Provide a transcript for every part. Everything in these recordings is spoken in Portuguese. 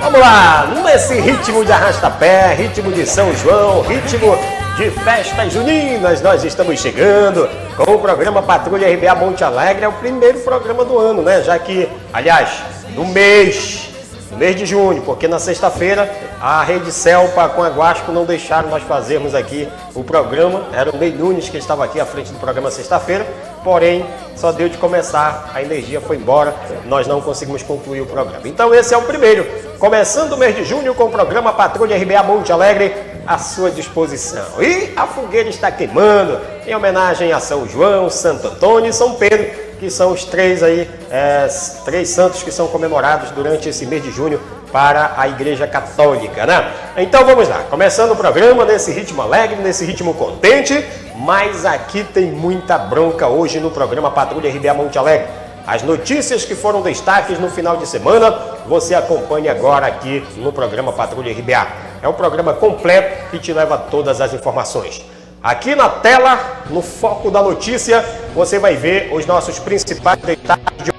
Vamos lá, nesse ritmo de arrastapé, ritmo de São João, ritmo de festas juninas, nós estamos chegando com o programa Patrulha RBA Monte Alegre. É o primeiro programa do ano, né? Já que, aliás, do mês no mês de junho, porque na sexta-feira a Rede Celpa com a Guasco não deixaram nós fazermos aqui o programa. Era o Ney Nunes que estava aqui à frente do programa sexta-feira, porém só deu de começar, a energia foi embora, nós não conseguimos concluir o programa. Então esse é o primeiro, começando o mês de junho com o programa Patrulha RBA Monte Alegre à sua disposição. E a fogueira está queimando em homenagem a São João, Santo Antônio e São Pedro que são os três aí, é, três santos que são comemorados durante esse mês de junho para a Igreja Católica, né? Então vamos lá, começando o programa nesse ritmo alegre, nesse ritmo contente, mas aqui tem muita bronca hoje no programa Patrulha RBA Monte Alegre. As notícias que foram destaques no final de semana, você acompanha agora aqui no programa Patrulha RBA. É um programa completo que te leva todas as informações. Aqui na tela, no foco da notícia, você vai ver os nossos principais detalhes de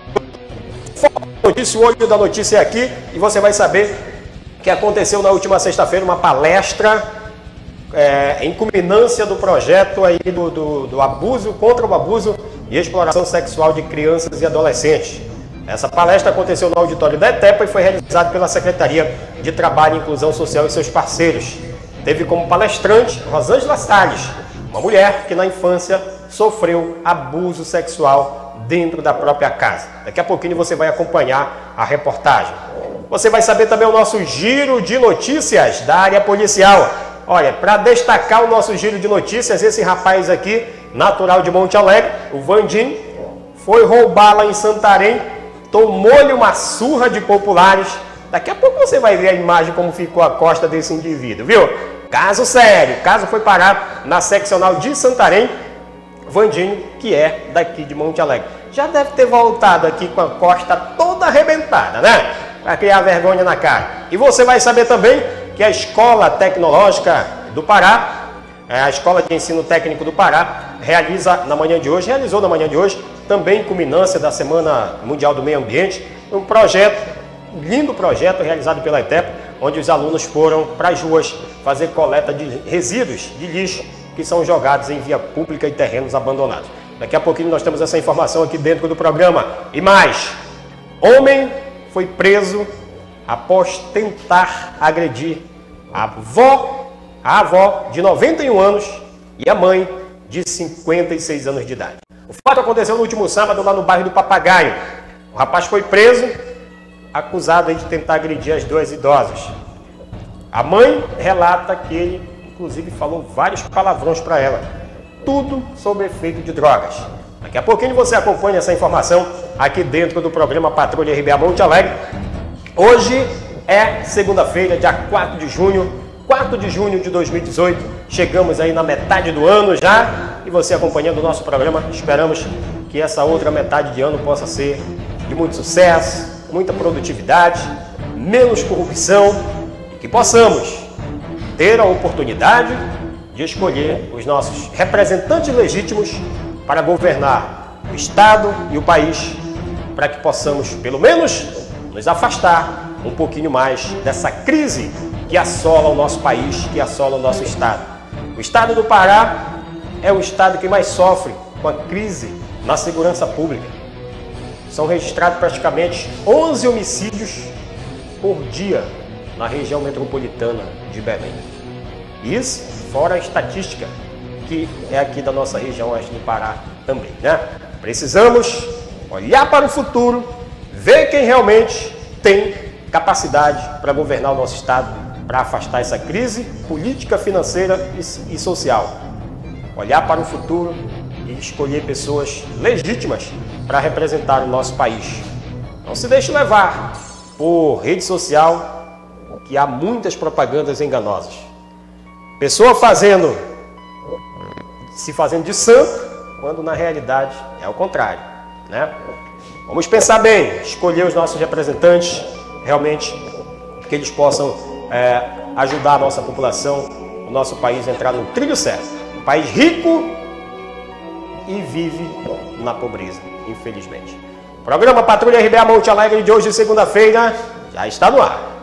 notícia, o olho da notícia é aqui e você vai saber que aconteceu na última sexta-feira uma palestra é, em culminância do projeto aí do, do, do abuso contra o abuso e exploração sexual de crianças e adolescentes. Essa palestra aconteceu no auditório da ETEPA e foi realizada pela Secretaria de Trabalho e Inclusão Social e seus parceiros. Teve como palestrante Rosângela Salles, uma mulher que na infância sofreu abuso sexual dentro da própria casa. Daqui a pouquinho você vai acompanhar a reportagem. Você vai saber também o nosso giro de notícias da área policial. Olha, para destacar o nosso giro de notícias, esse rapaz aqui, natural de Monte Alegre, o Vandim, foi roubar lá em Santarém, tomou-lhe uma surra de populares. Daqui a pouco você vai ver a imagem como ficou a costa desse indivíduo, viu? Caso sério, caso foi parar na seccional de Santarém, Vandinho, que é daqui de Monte Alegre. Já deve ter voltado aqui com a costa toda arrebentada, né? Para criar vergonha na cara. E você vai saber também que a Escola Tecnológica do Pará, é, a Escola de Ensino Técnico do Pará, realiza na manhã de hoje, realizou na manhã de hoje, também culminância da Semana Mundial do Meio Ambiente, um projeto, lindo projeto realizado pela ETEP, onde os alunos foram para as ruas fazer coleta de resíduos de lixo que são jogados em via pública e terrenos abandonados. Daqui a pouquinho nós temos essa informação aqui dentro do programa. E mais, homem foi preso após tentar agredir a avó, a avó de 91 anos e a mãe de 56 anos de idade. O fato aconteceu no último sábado lá no bairro do Papagaio. O rapaz foi preso acusado de tentar agredir as duas idosas. A mãe relata que ele, inclusive, falou vários palavrões para ela. Tudo sob efeito de drogas. Daqui a pouquinho você acompanha essa informação aqui dentro do programa Patrulha RBA Monte Alegre. Hoje é segunda-feira, dia 4 de junho, 4 de junho de 2018. Chegamos aí na metade do ano já e você acompanhando o nosso programa. Esperamos que essa outra metade de ano possa ser de muito sucesso, muita produtividade, menos corrupção e que possamos ter a oportunidade de escolher os nossos representantes legítimos para governar o Estado e o país, para que possamos, pelo menos, nos afastar um pouquinho mais dessa crise que assola o nosso país, que assola o nosso Estado. O Estado do Pará é o Estado que mais sofre com a crise na segurança pública são registrados praticamente 11 homicídios por dia na região metropolitana de Belém. Isso fora a estatística que é aqui da nossa região oeste do Pará também, né? Precisamos olhar para o futuro, ver quem realmente tem capacidade para governar o nosso estado, para afastar essa crise política, financeira e, social. Olhar para o futuro e escolher pessoas legítimas para representar o nosso país. Não se deixe levar por rede social, que há muitas propagandas enganosas. Pessoa fazendo, se fazendo de santo, quando na realidade é o contrário. Né? Vamos pensar bem, escolher os nossos representantes, realmente, que eles possam é, ajudar a nossa população, o nosso país a entrar no trilho certo. Um país rico e vive na pobreza infelizmente. Programa Patrulha RBA Monte Alegre de hoje, segunda-feira, já está no ar.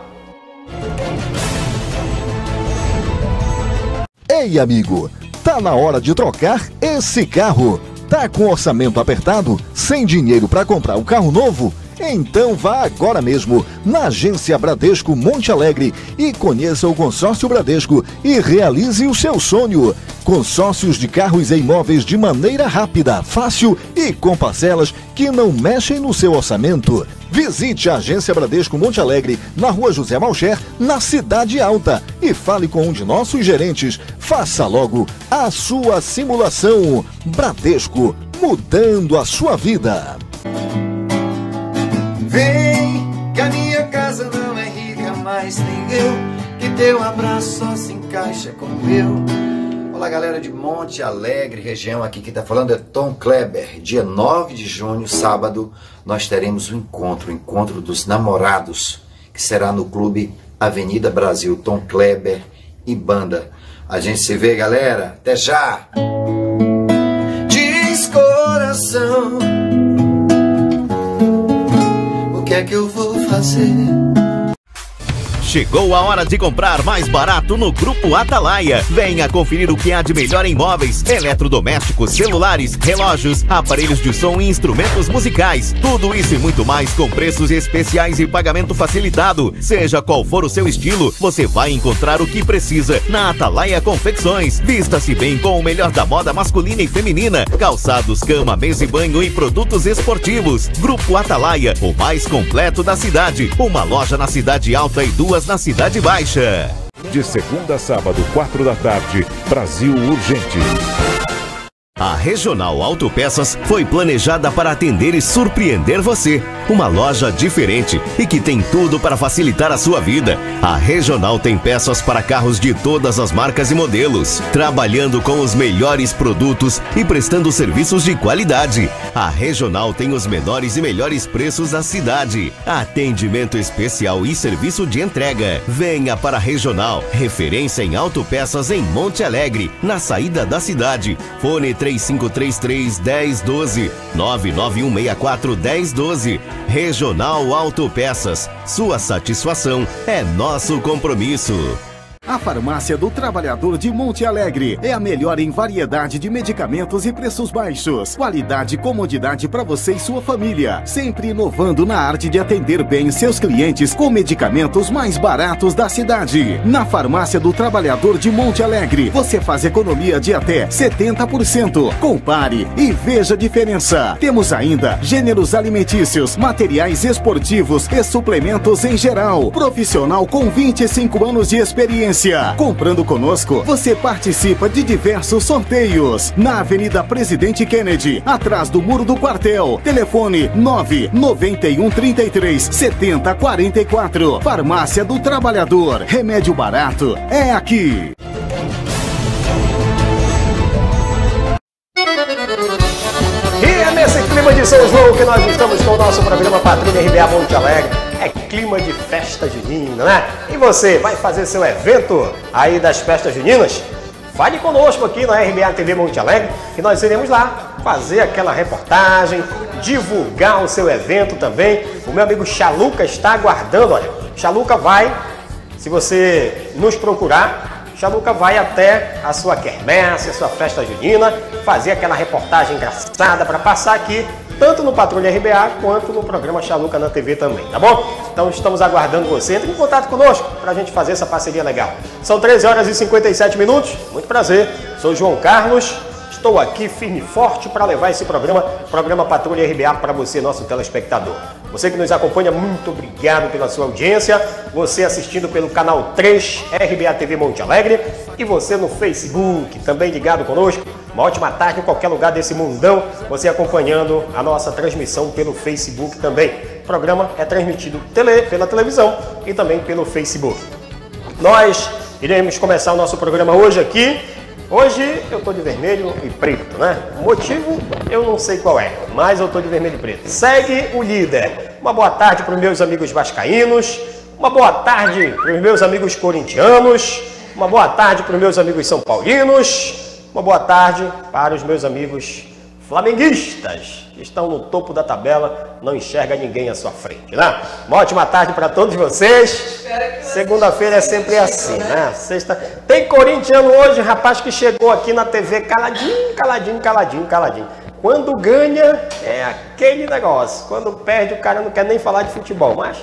Ei, amigo, tá na hora de trocar esse carro. Tá com orçamento apertado, sem dinheiro para comprar um carro novo? Então vá agora mesmo na Agência Bradesco Monte Alegre e conheça o consórcio Bradesco e realize o seu sonho. Consórcios de carros e imóveis de maneira rápida, fácil e com parcelas que não mexem no seu orçamento. Visite a Agência Bradesco Monte Alegre, na rua José Malcher, na Cidade Alta, e fale com um de nossos gerentes. Faça logo a sua simulação. Bradesco, mudando a sua vida. Vem, que a minha casa não é rica, mas tem eu, que teu abraço só se encaixa com o meu. Olá, galera de Monte Alegre, região. Aqui quem está falando é Tom Kleber. Dia 9 de junho, sábado, nós teremos o um encontro, o encontro dos namorados, que será no Clube Avenida Brasil. Tom Kleber e banda. A gente se vê, galera. Até já! Diz coração, o que é que eu vou fazer? Chegou a hora de comprar mais barato no Grupo Atalaia. Venha conferir o que há de melhor em móveis, eletrodomésticos, celulares, relógios, aparelhos de som e instrumentos musicais. Tudo isso e muito mais com preços especiais e pagamento facilitado. Seja qual for o seu estilo, você vai encontrar o que precisa na Atalaia Confecções. Vista-se bem com o melhor da moda masculina e feminina. Calçados, cama, mesa e banho e produtos esportivos. Grupo Atalaia, o mais completo da cidade. Uma loja na Cidade Alta e duas na Cidade Baixa. De segunda a sábado, quatro da tarde, Brasil Urgente. A Regional Autopeças foi planejada para atender e surpreender você. Uma loja diferente e que tem tudo para facilitar a sua vida. A Regional tem peças para carros de todas as marcas e modelos, trabalhando com os melhores produtos e prestando serviços de qualidade. A Regional tem os menores e melhores preços da cidade. Atendimento especial e serviço de entrega. Venha para a Regional, referência em autopeças em Monte Alegre, na saída da cidade. Fone 3533 1012 99164 1012. Regional Autopeças. Sua satisfação é nosso compromisso. A Farmácia do Trabalhador de Monte Alegre é a melhor em variedade de medicamentos e preços baixos. Qualidade e comodidade para você e sua família. Sempre inovando na arte de atender bem seus clientes com medicamentos mais baratos da cidade. Na Farmácia do Trabalhador de Monte Alegre, você faz economia de até 70%. Compare e veja a diferença. Temos ainda gêneros alimentícios, materiais esportivos e suplementos em geral. Profissional com 25 anos de experiência. Comprando conosco, você participa de diversos sorteios. Na Avenida Presidente Kennedy, atrás do Muro do Quartel. Telefone 991 33 70 44. Farmácia do Trabalhador. Remédio barato é aqui. São João que nós estamos com o nosso programa Patrulha RBA Monte Alegre. É clima de festa junina, né? E você vai fazer seu evento aí das festas juninas? Fale conosco aqui na RBA TV Monte Alegre que nós iremos lá fazer aquela reportagem, divulgar o seu evento também. O meu amigo Chaluca está aguardando, olha. Chaluca vai, se você nos procurar, Chaluca vai até a sua quermesse, a sua festa junina, fazer aquela reportagem engraçada para passar aqui, tanto no Patrulha RBA quanto no programa Chaluca na TV também, tá bom? Então estamos aguardando você. Entre em contato conosco para a gente fazer essa parceria legal. São 13 horas e 57 minutos. Muito prazer. Sou João Carlos. Estou aqui firme e forte para levar esse programa, programa Patrulha RBA, para você, nosso telespectador. Você que nos acompanha, muito obrigado pela sua audiência. Você assistindo pelo canal 3 RBA TV Monte Alegre e você no Facebook, também ligado conosco. Uma ótima tarde em qualquer lugar desse mundão, você acompanhando a nossa transmissão pelo Facebook também. O programa é transmitido tele, pela televisão e também pelo Facebook. Nós iremos começar o nosso programa hoje aqui Hoje eu tô de vermelho e preto, né? O motivo eu não sei qual é, mas eu tô de vermelho e preto. Segue o líder. Uma boa tarde para os meus amigos vascaínos, uma boa tarde para os meus amigos corintianos, uma boa tarde para os meus amigos são paulinos, uma boa tarde para os meus amigos flamenguistas que estão no topo da tabela, não enxerga ninguém à sua frente, né? Uma ótima tarde para todos vocês. Segunda-feira é sempre assim, né? Sexta. Tem corintiano hoje, rapaz que chegou aqui na TV caladinho, caladinho, caladinho, caladinho. Quando ganha, é aquele negócio. Quando perde, o cara não quer nem falar de futebol, mas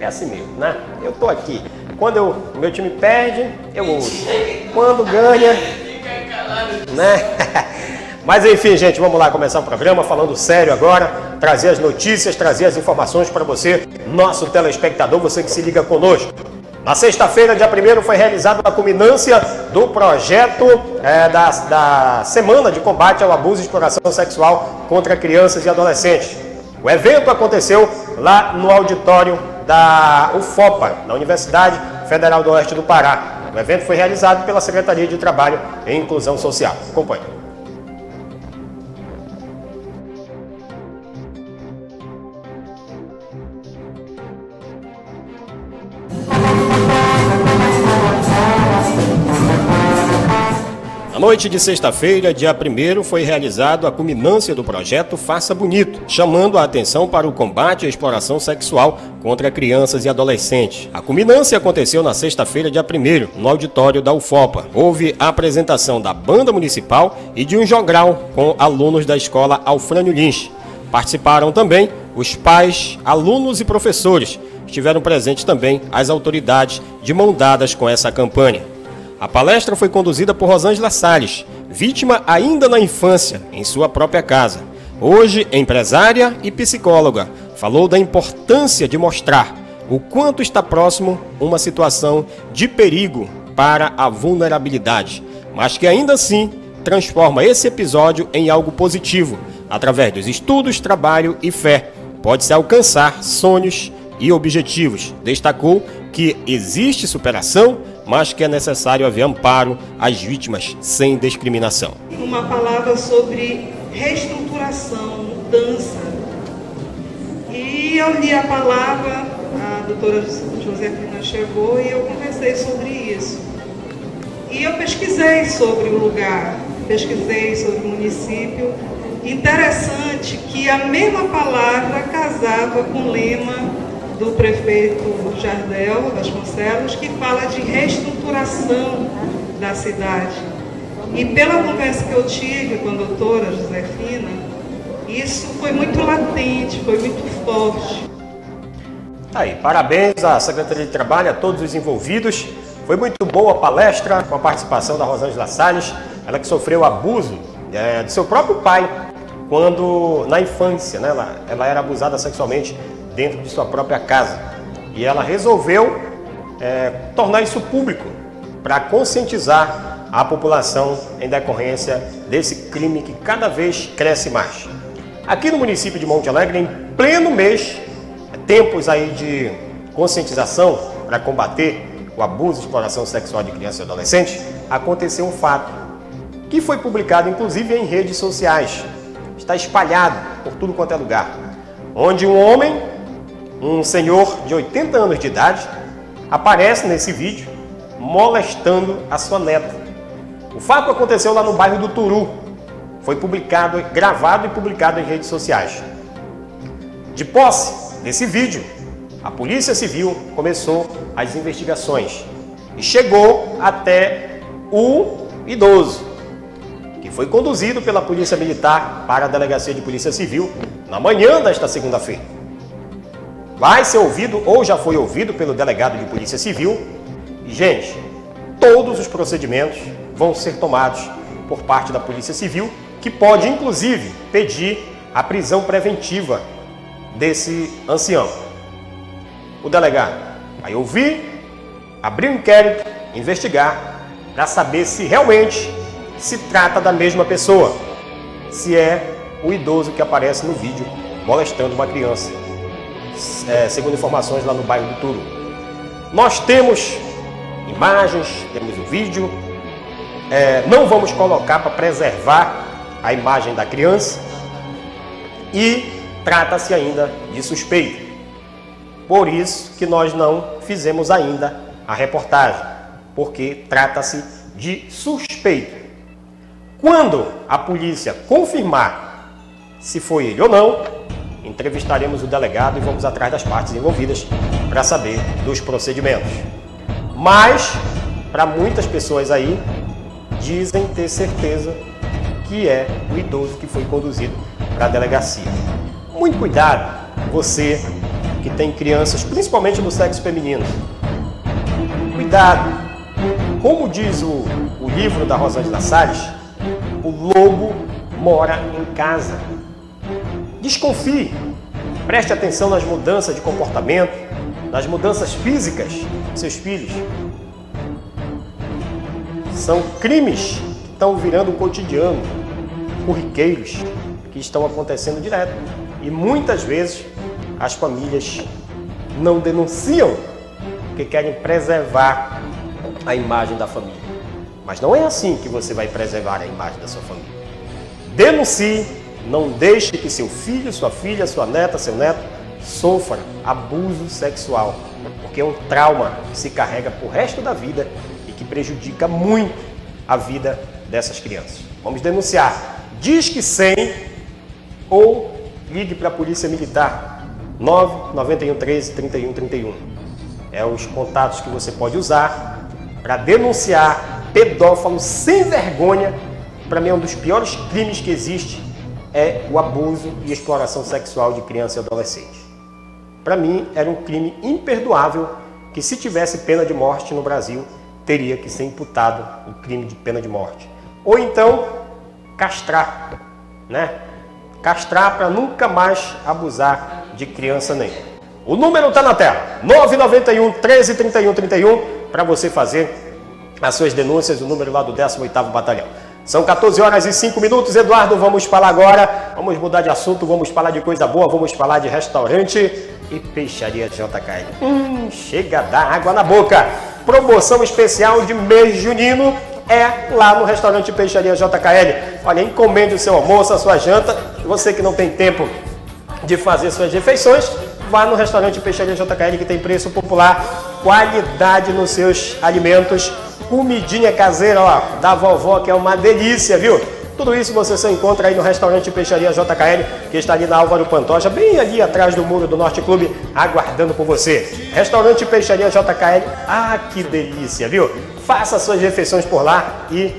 é assim mesmo, né? Eu tô aqui. Quando eu, meu time perde, eu ouço. Quando ganha, né? Mas enfim, gente, vamos lá começar o programa falando sério agora, trazer as notícias, trazer as informações para você, nosso telespectador, você que se liga conosco. Na sexta-feira, dia 1 foi realizada a culminância do projeto é, da, da Semana de Combate ao Abuso e Exploração Sexual contra Crianças e Adolescentes. O evento aconteceu lá no auditório da UFOPA, da Universidade Federal do Oeste do Pará. O evento foi realizado pela Secretaria de Trabalho e Inclusão Social. Acompanhe. Noite de sexta-feira, dia 1 foi realizado a culminância do projeto Faça Bonito, chamando a atenção para o combate à exploração sexual contra crianças e adolescentes. A culminância aconteceu na sexta-feira, dia 1 no auditório da UFOPA. Houve a apresentação da banda municipal e de um jogral com alunos da escola Alfrânio Lins. Participaram também os pais, alunos e professores. Estiveram presentes também as autoridades de mão dadas com essa campanha. A palestra foi conduzida por Rosângela Salles, vítima ainda na infância, em sua própria casa. Hoje, empresária e psicóloga, falou da importância de mostrar o quanto está próximo uma situação de perigo para a vulnerabilidade, mas que ainda assim transforma esse episódio em algo positivo, através dos estudos, trabalho e fé. Pode-se alcançar sonhos e objetivos. Destacou que existe superação mas que é necessário haver amparo às vítimas sem discriminação. Uma palavra sobre reestruturação, mudança. E eu li a palavra, a doutora Josefina chegou e eu conversei sobre isso. E eu pesquisei sobre o lugar, pesquisei sobre o município. Interessante que a mesma palavra casava com o lema do prefeito Jardel Vasconcelos, que fala de reestruturação da cidade. E pela conversa que eu tive com a doutora Josefina, isso foi muito latente, foi muito forte. Aí, parabéns à Secretaria de Trabalho, a todos os envolvidos. Foi muito boa a palestra com a participação da Rosângela Salles, ela que sofreu abuso é, seu próprio pai quando na infância, né, ela, ela era abusada sexualmente dentro de sua própria casa. E ela resolveu é, tornar isso público para conscientizar a população em decorrência desse crime que cada vez cresce mais. Aqui no município de Monte Alegre, em pleno mês, tempos aí de conscientização para combater o abuso e exploração sexual de crianças e adolescentes, aconteceu um fato que foi publicado inclusive em redes sociais. Está espalhado por tudo quanto é lugar. Onde um homem um senhor de 80 anos de idade aparece nesse vídeo molestando a sua neta. O fato aconteceu lá no bairro do Turu. Foi publicado, gravado e publicado em redes sociais. De posse desse vídeo, a Polícia Civil começou as investigações e chegou até o idoso, que foi conduzido pela Polícia Militar para a Delegacia de Polícia Civil na manhã desta segunda-feira vai ser ouvido ou já foi ouvido pelo delegado de Polícia Civil. Gente, todos os procedimentos vão ser tomados por parte da Polícia Civil, que pode inclusive pedir a prisão preventiva desse ancião. O delegado vai ouvir, abrir um inquérito, investigar, para saber se realmente se trata da mesma pessoa, se é o idoso que aparece no vídeo molestando uma criança é, segundo informações lá no bairro do Turu. Nós temos imagens, temos o vídeo, é, não vamos colocar para preservar a imagem da criança e trata-se ainda de suspeito. Por isso que nós não fizemos ainda a reportagem, porque trata-se de suspeito. Quando a polícia confirmar Se foi ele ou não, entrevistaremos o delegado e vamos atrás das partes envolvidas para saber dos procedimentos. Mas, para muitas pessoas aí, dizem ter certeza que é o idoso que foi conduzido para a delegacia. Muito cuidado, você que tem crianças, principalmente do sexo feminino. Cuidado. Como diz o, o livro da Rosângela Salles, o lobo mora em casa. Desconfie, preste atenção nas mudanças de comportamento, nas mudanças físicas de seus filhos. São crimes que estão virando um cotidiano, corriqueiros, que estão acontecendo direto. E muitas vezes as famílias não denunciam porque querem preservar a imagem da família. Mas não é assim que você vai preservar a imagem da sua família. Denuncie, não deixe que seu filho, sua filha, sua neta, seu neto sofra abuso sexual, porque é um trauma que se carrega por resto da vida e que prejudica muito a vida dessas crianças. Vamos denunciar. Diz que 100 ou ligue para a Polícia Militar 991 13 31 31. É os contatos que você pode usar para denunciar pedófilo sem vergonha. Para mim, é um dos piores crimes que existe é o abuso e exploração sexual de criança e adolescente. Para mim, era um crime imperdoável que, se tivesse pena de morte no Brasil, teria que ser imputado o crime de pena de morte. Ou então, castrar, né? Castrar para nunca mais abusar de criança nenhuma. O número está na tela, 991 13 31 31, para você fazer as suas denúncias, o número lá do 18º Batalhão. São 14 horas e 5 minutos, Eduardo, vamos falar agora, vamos mudar de assunto, vamos falar de coisa boa, vamos falar de restaurante e peixaria JKL. Hum, chega a dar água na boca. Promoção especial de mês junino é lá no restaurante Peixaria JKL. Olha, encomende o seu almoço, a sua janta. Você que não tem tempo de fazer suas refeições, vá no restaurante Peixaria JKL que tem preço popular, qualidade nos seus alimentos, comidinha caseira, ó, da vovó que é uma delícia, viu? Tudo isso você só encontra aí no restaurante Peixaria JKL, que está ali na Álvaro Pantoja, bem ali atrás do muro do Norte Clube, aguardando por você. Restaurante Peixaria JKL, ah, que delícia, viu? Faça suas refeições por lá e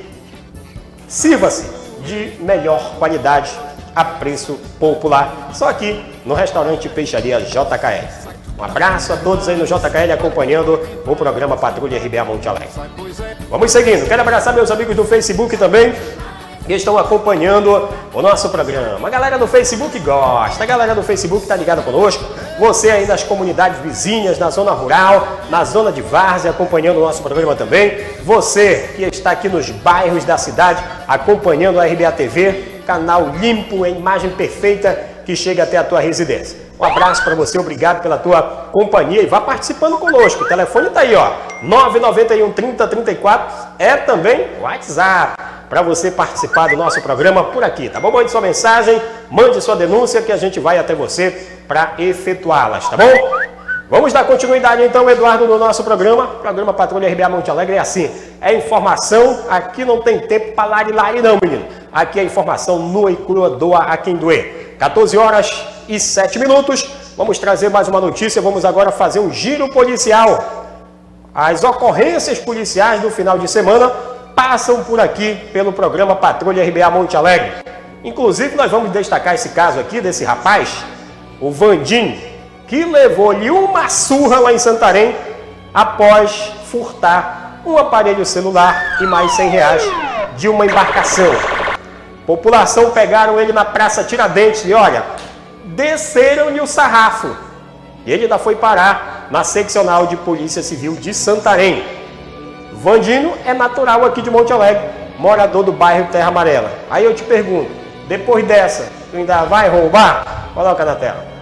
sirva-se de melhor qualidade a preço popular. Só aqui no restaurante Peixaria JKL. Um abraço a todos aí no JKL acompanhando o programa Patrulha RBA Monte Alegre. Vamos seguindo. Quero abraçar meus amigos do Facebook também que estão acompanhando o nosso programa. A galera do Facebook gosta, a galera do Facebook está ligada conosco. Você aí das comunidades vizinhas, na zona rural, na zona de Várzea, acompanhando o nosso programa também. Você que está aqui nos bairros da cidade, acompanhando a RBA TV, canal limpo, em imagem perfeita que chega até a tua residência. Um abraço para você, obrigado pela tua companhia e vá participando conosco. O telefone está aí, ó, 991 30 34 é também WhatsApp para você participar do nosso programa por aqui, tá bom? Mande sua mensagem, mande sua denúncia que a gente vai até você para efetuá-las, tá bom? Vamos dar continuidade então, Eduardo, no nosso programa. Programa Patrulha RBA Monte Alegre é assim, é informação, aqui não tem tempo para lari-lari não, menino. Aqui é informação nua e crua, doa a quem doer. 14 horas e 7 minutos, vamos trazer mais uma notícia, vamos agora fazer um giro policial. As ocorrências policiais do final de semana passam por aqui pelo programa Patrulha RBA Monte Alegre. Inclusive, nós vamos destacar esse caso aqui desse rapaz, o Vandim, que levou-lhe uma surra lá em Santarém após furtar um aparelho celular e mais 100 reais de uma embarcação. População pegaram ele na Praça Tiradentes e olha, desceram-lhe o sarrafo. Ele ainda foi parar na seccional de Polícia Civil de Santarém. Vandino é natural aqui de Monte Alegre, morador do bairro Terra Amarela. Aí eu te pergunto, depois dessa, tu ainda vai roubar? Coloca na tela.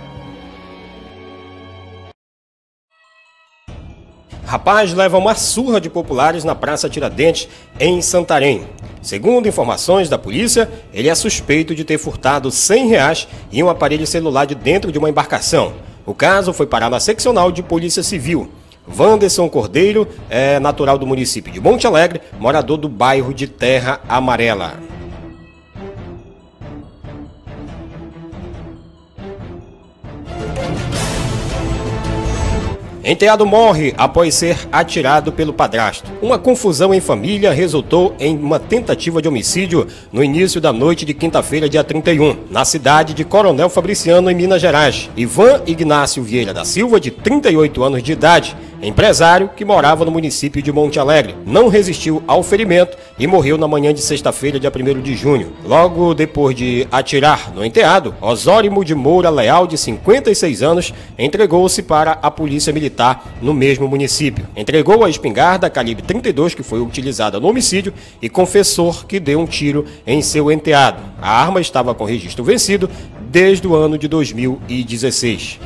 Rapaz leva uma surra de populares na Praça Tiradentes, em Santarém. Segundo informações da polícia, ele é suspeito de ter furtado 100 reais e um aparelho celular de dentro de uma embarcação. O caso foi parar na seccional de Polícia Civil. Wanderson Cordeiro é natural do município de Monte Alegre, morador do bairro de Terra Amarela. Enteado morre após ser atirado pelo padrasto. Uma confusão em família resultou em uma tentativa de homicídio no início da noite de quinta-feira, dia 31, na cidade de Coronel Fabriciano, em Minas Gerais. Ivan Ignácio Vieira da Silva, de 38 anos de idade, empresário que morava no município de Monte Alegre. Não resistiu ao ferimento e morreu na manhã de sexta-feira, dia 1 de junho. Logo depois de atirar no enteado, Osórimo de Moura Leal, de 56 anos, entregou-se para a polícia militar no mesmo município. Entregou a espingarda calibre 32 que foi utilizada no homicídio e confessou que deu um tiro em seu enteado. A arma estava com registro vencido desde o ano de 2016.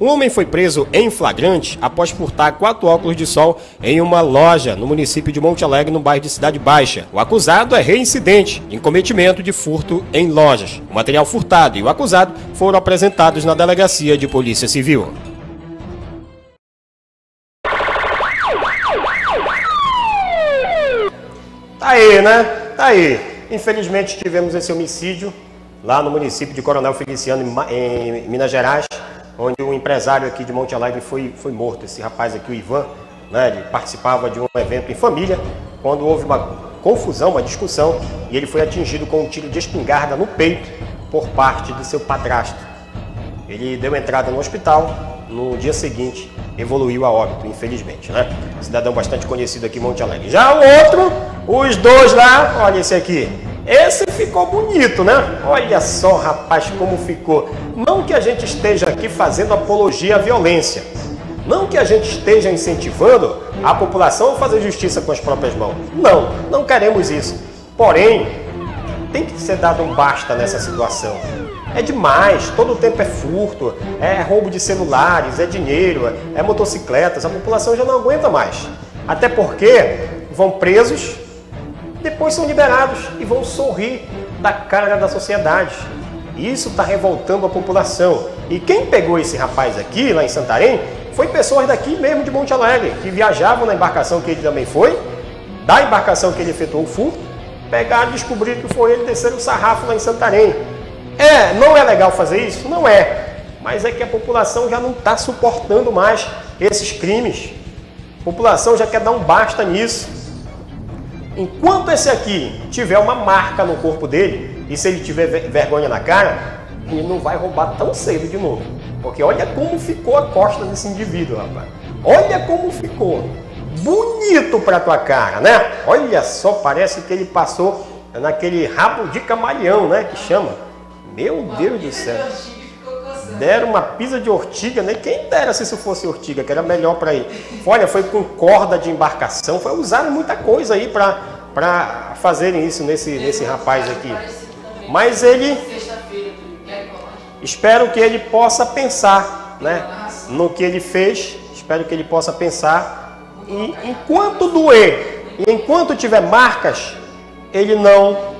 Um homem foi preso em flagrante após furtar quatro óculos de sol em uma loja no município de Monte Alegre, no bairro de Cidade Baixa. O acusado é reincidente em cometimento de furto em lojas. O material furtado e o acusado foram apresentados na delegacia de Polícia Civil. Tá aí, né? Tá aí. Infelizmente tivemos esse homicídio lá no município de Coronel Feliciano, em Minas Gerais onde um empresário aqui de Monte Alegre foi, foi morto. Esse rapaz aqui, o Ivan, né, ele participava de um evento em família, quando houve uma confusão, uma discussão, e ele foi atingido com um tiro de espingarda no peito por parte de seu padrasto. Ele deu entrada no hospital, no dia seguinte evoluiu a óbito, infelizmente, né? Cidadão bastante conhecido aqui em Monte Alegre. Já o outro, os dois lá, olha esse aqui, esse ficou bonito, né? Olha só, rapaz, como ficou. Não que a gente esteja aqui fazendo apologia à violência. Não que a gente esteja incentivando a população a fazer justiça com as próprias mãos. Não, não queremos isso. Porém, tem que ser dado um basta nessa situação. É demais, todo o tempo é furto, é roubo de celulares, é dinheiro, é motocicletas, a população já não aguenta mais. Até porque vão presos, depois são liberados e vão sorrir da cara da sociedade. Isso está revoltando a população. E quem pegou esse rapaz aqui, lá em Santarém, foi pessoas daqui mesmo de Monte Alegre, que viajavam na embarcação que ele também foi, da embarcação que ele efetuou o furto, pegaram e descobriram que foi ele descer o sarrafo lá em Santarém. É, não é legal fazer isso? Não é. Mas é que a população já não está suportando mais esses crimes. A população já quer dar um basta nisso. Enquanto esse aqui tiver uma marca no corpo dele, e se ele tiver vergonha na cara, ele não vai roubar tão cedo de novo. Porque olha como ficou a costa desse indivíduo, rapaz. Olha como ficou. Bonito pra tua cara, né? Olha só, parece que ele passou naquele rabo de camaleão, né? Que chama. Meu Deus do céu. Deram uma pisa de ortiga, né? Quem dera se isso fosse ortiga, que era melhor para ele. Olha, foi com corda de embarcação, foi usaram muita coisa aí para fazerem isso nesse, nesse rapaz aqui. Mas ele. Espero que ele possa pensar né, no que ele fez. Espero que ele possa pensar. E enquanto doer, enquanto tiver marcas, ele não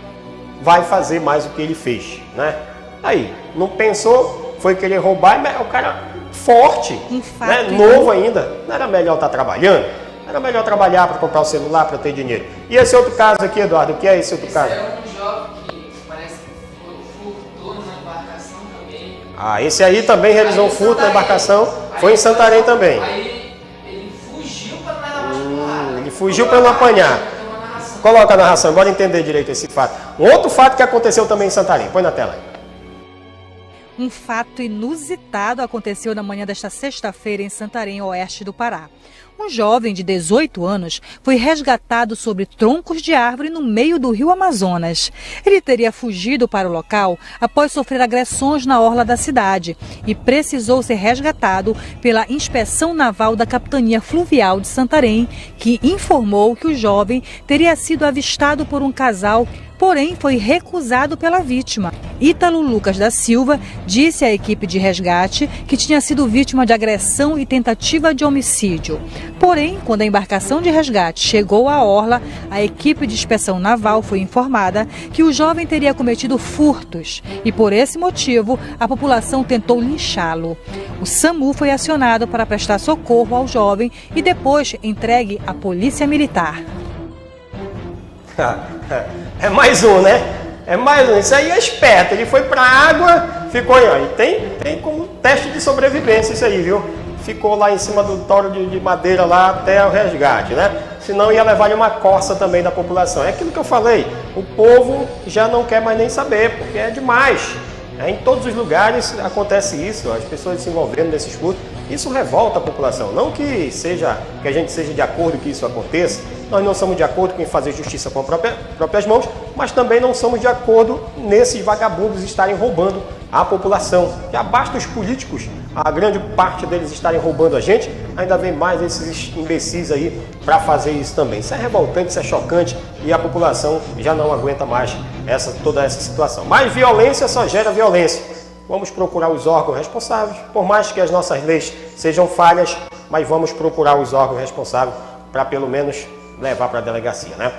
vai fazer mais o que ele fez. Né? Aí, não pensou, foi querer roubar, mas o cara forte, né? novo ainda. Não era melhor estar tá trabalhando? Era melhor trabalhar para comprar o celular, para ter dinheiro. E esse outro caso aqui, Eduardo, o que é esse outro esse caso? É um jovem que parece que furtou na embarcação também. Ah, esse aí também realizou um furto na embarcação, foi em Santarém também. Aí ele fugiu para não hum, Ele fugiu para não apanhar. Coloca a narração, bora entender direito esse fato. Um outro fato que aconteceu também em Santarém, põe na tela aí. Um fato inusitado aconteceu na manhã desta sexta-feira em Santarém, oeste do Pará. Um jovem de 18 anos foi resgatado sobre troncos de árvore no meio do rio Amazonas. Ele teria fugido para o local após sofrer agressões na orla da cidade e precisou ser resgatado pela inspeção naval da Capitania Fluvial de Santarém, que informou que o jovem teria sido avistado por um casal porém foi recusado pela vítima. Ítalo Lucas da Silva disse à equipe de resgate que tinha sido vítima de agressão e tentativa de homicídio. Porém, quando a embarcação de resgate chegou à orla, a equipe de inspeção naval foi informada que o jovem teria cometido furtos e, por esse motivo, a população tentou linchá-lo. O SAMU foi acionado para prestar socorro ao jovem e depois entregue à Polícia Militar. É mais um, né? É mais um. Isso aí é esperto. Ele foi para a água, Ficou aí, ó. E tem, tem como teste de sobrevivência isso aí, viu? Ficou lá em cima do toro de, de madeira lá até o resgate, né? Senão ia levar uma coça também da população. É aquilo que eu falei, o povo já não quer mais nem saber, porque é demais. É, em todos os lugares acontece isso, as pessoas se envolvendo nesses cultos. Isso revolta a população. Não que seja que a gente seja de acordo que isso aconteça, nós não somos de acordo com fazer justiça com as própria, próprias mãos, mas também não somos de acordo nesses vagabundos estarem roubando a população. Já basta os políticos, a grande parte deles estarem roubando a gente, ainda vem mais esses imbecis aí para fazer isso também. Isso é revoltante, isso é chocante e a população já não aguenta mais essa, toda essa situação. Mas violência só gera violência. Vamos procurar os órgãos responsáveis, por mais que as nossas leis sejam falhas, mas vamos procurar os órgãos responsáveis para pelo menos levar para a delegacia, né?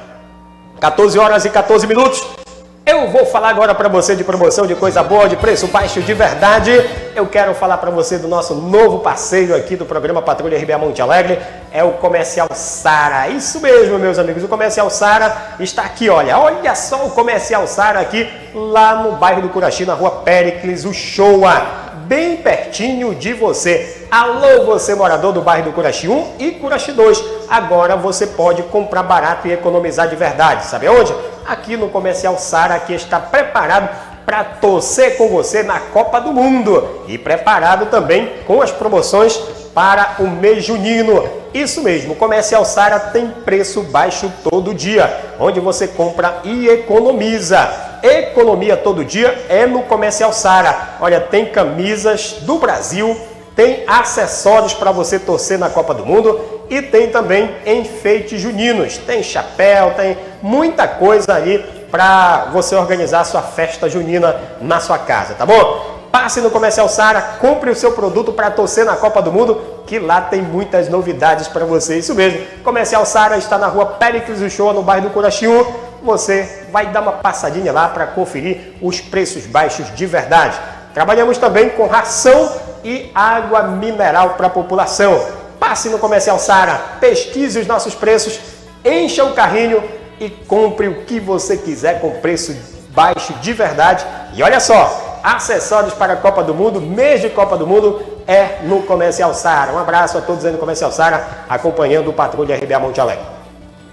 14 horas e 14 minutos. Eu vou falar agora para você de promoção de coisa boa, de preço baixo de verdade. Eu quero falar para você do nosso novo parceiro aqui do programa Patrulha RBA Monte Alegre, é o Comercial Sara. Isso mesmo, meus amigos, o Comercial Sara está aqui, olha. Olha só o Comercial Sara aqui, lá no bairro do Curaxi, na rua Péricles, o Showa bem pertinho de você. Alô, você morador do bairro do Curaxi 1 e Curaxi 2. Agora você pode comprar barato e economizar de verdade. Sabe onde? Aqui no Comercial Sara, que está preparado para torcer com você na Copa do Mundo e preparado também com as promoções para o mês junino. Isso mesmo, o Comercial Sara tem preço baixo todo dia, onde você compra e economiza. Economia todo dia é no Comercial Sara. Olha, tem camisas do Brasil, tem acessórios para você torcer na Copa do Mundo e tem também enfeites juninos. Tem chapéu, tem muita coisa ali para você organizar sua festa junina na sua casa, tá bom? Passe no Comercial Sara, compre o seu produto para torcer na Copa do Mundo, que lá tem muitas novidades para você. Isso mesmo, Comercial Sara está na rua Péricles Show, no bairro do Curaxiú. Você vai dar uma passadinha lá para conferir os preços baixos de verdade. Trabalhamos também com ração e água mineral para a população. Passe no Comercial Sara, pesquise os nossos preços, encha o carrinho e compre o que você quiser com preço baixo de verdade. E olha só, acessórios para a Copa do Mundo, mês de Copa do Mundo é no Comercial Sara. Um abraço a todos aí no Comercial Sara, acompanhando o Patrulha RBA Monte Alegre.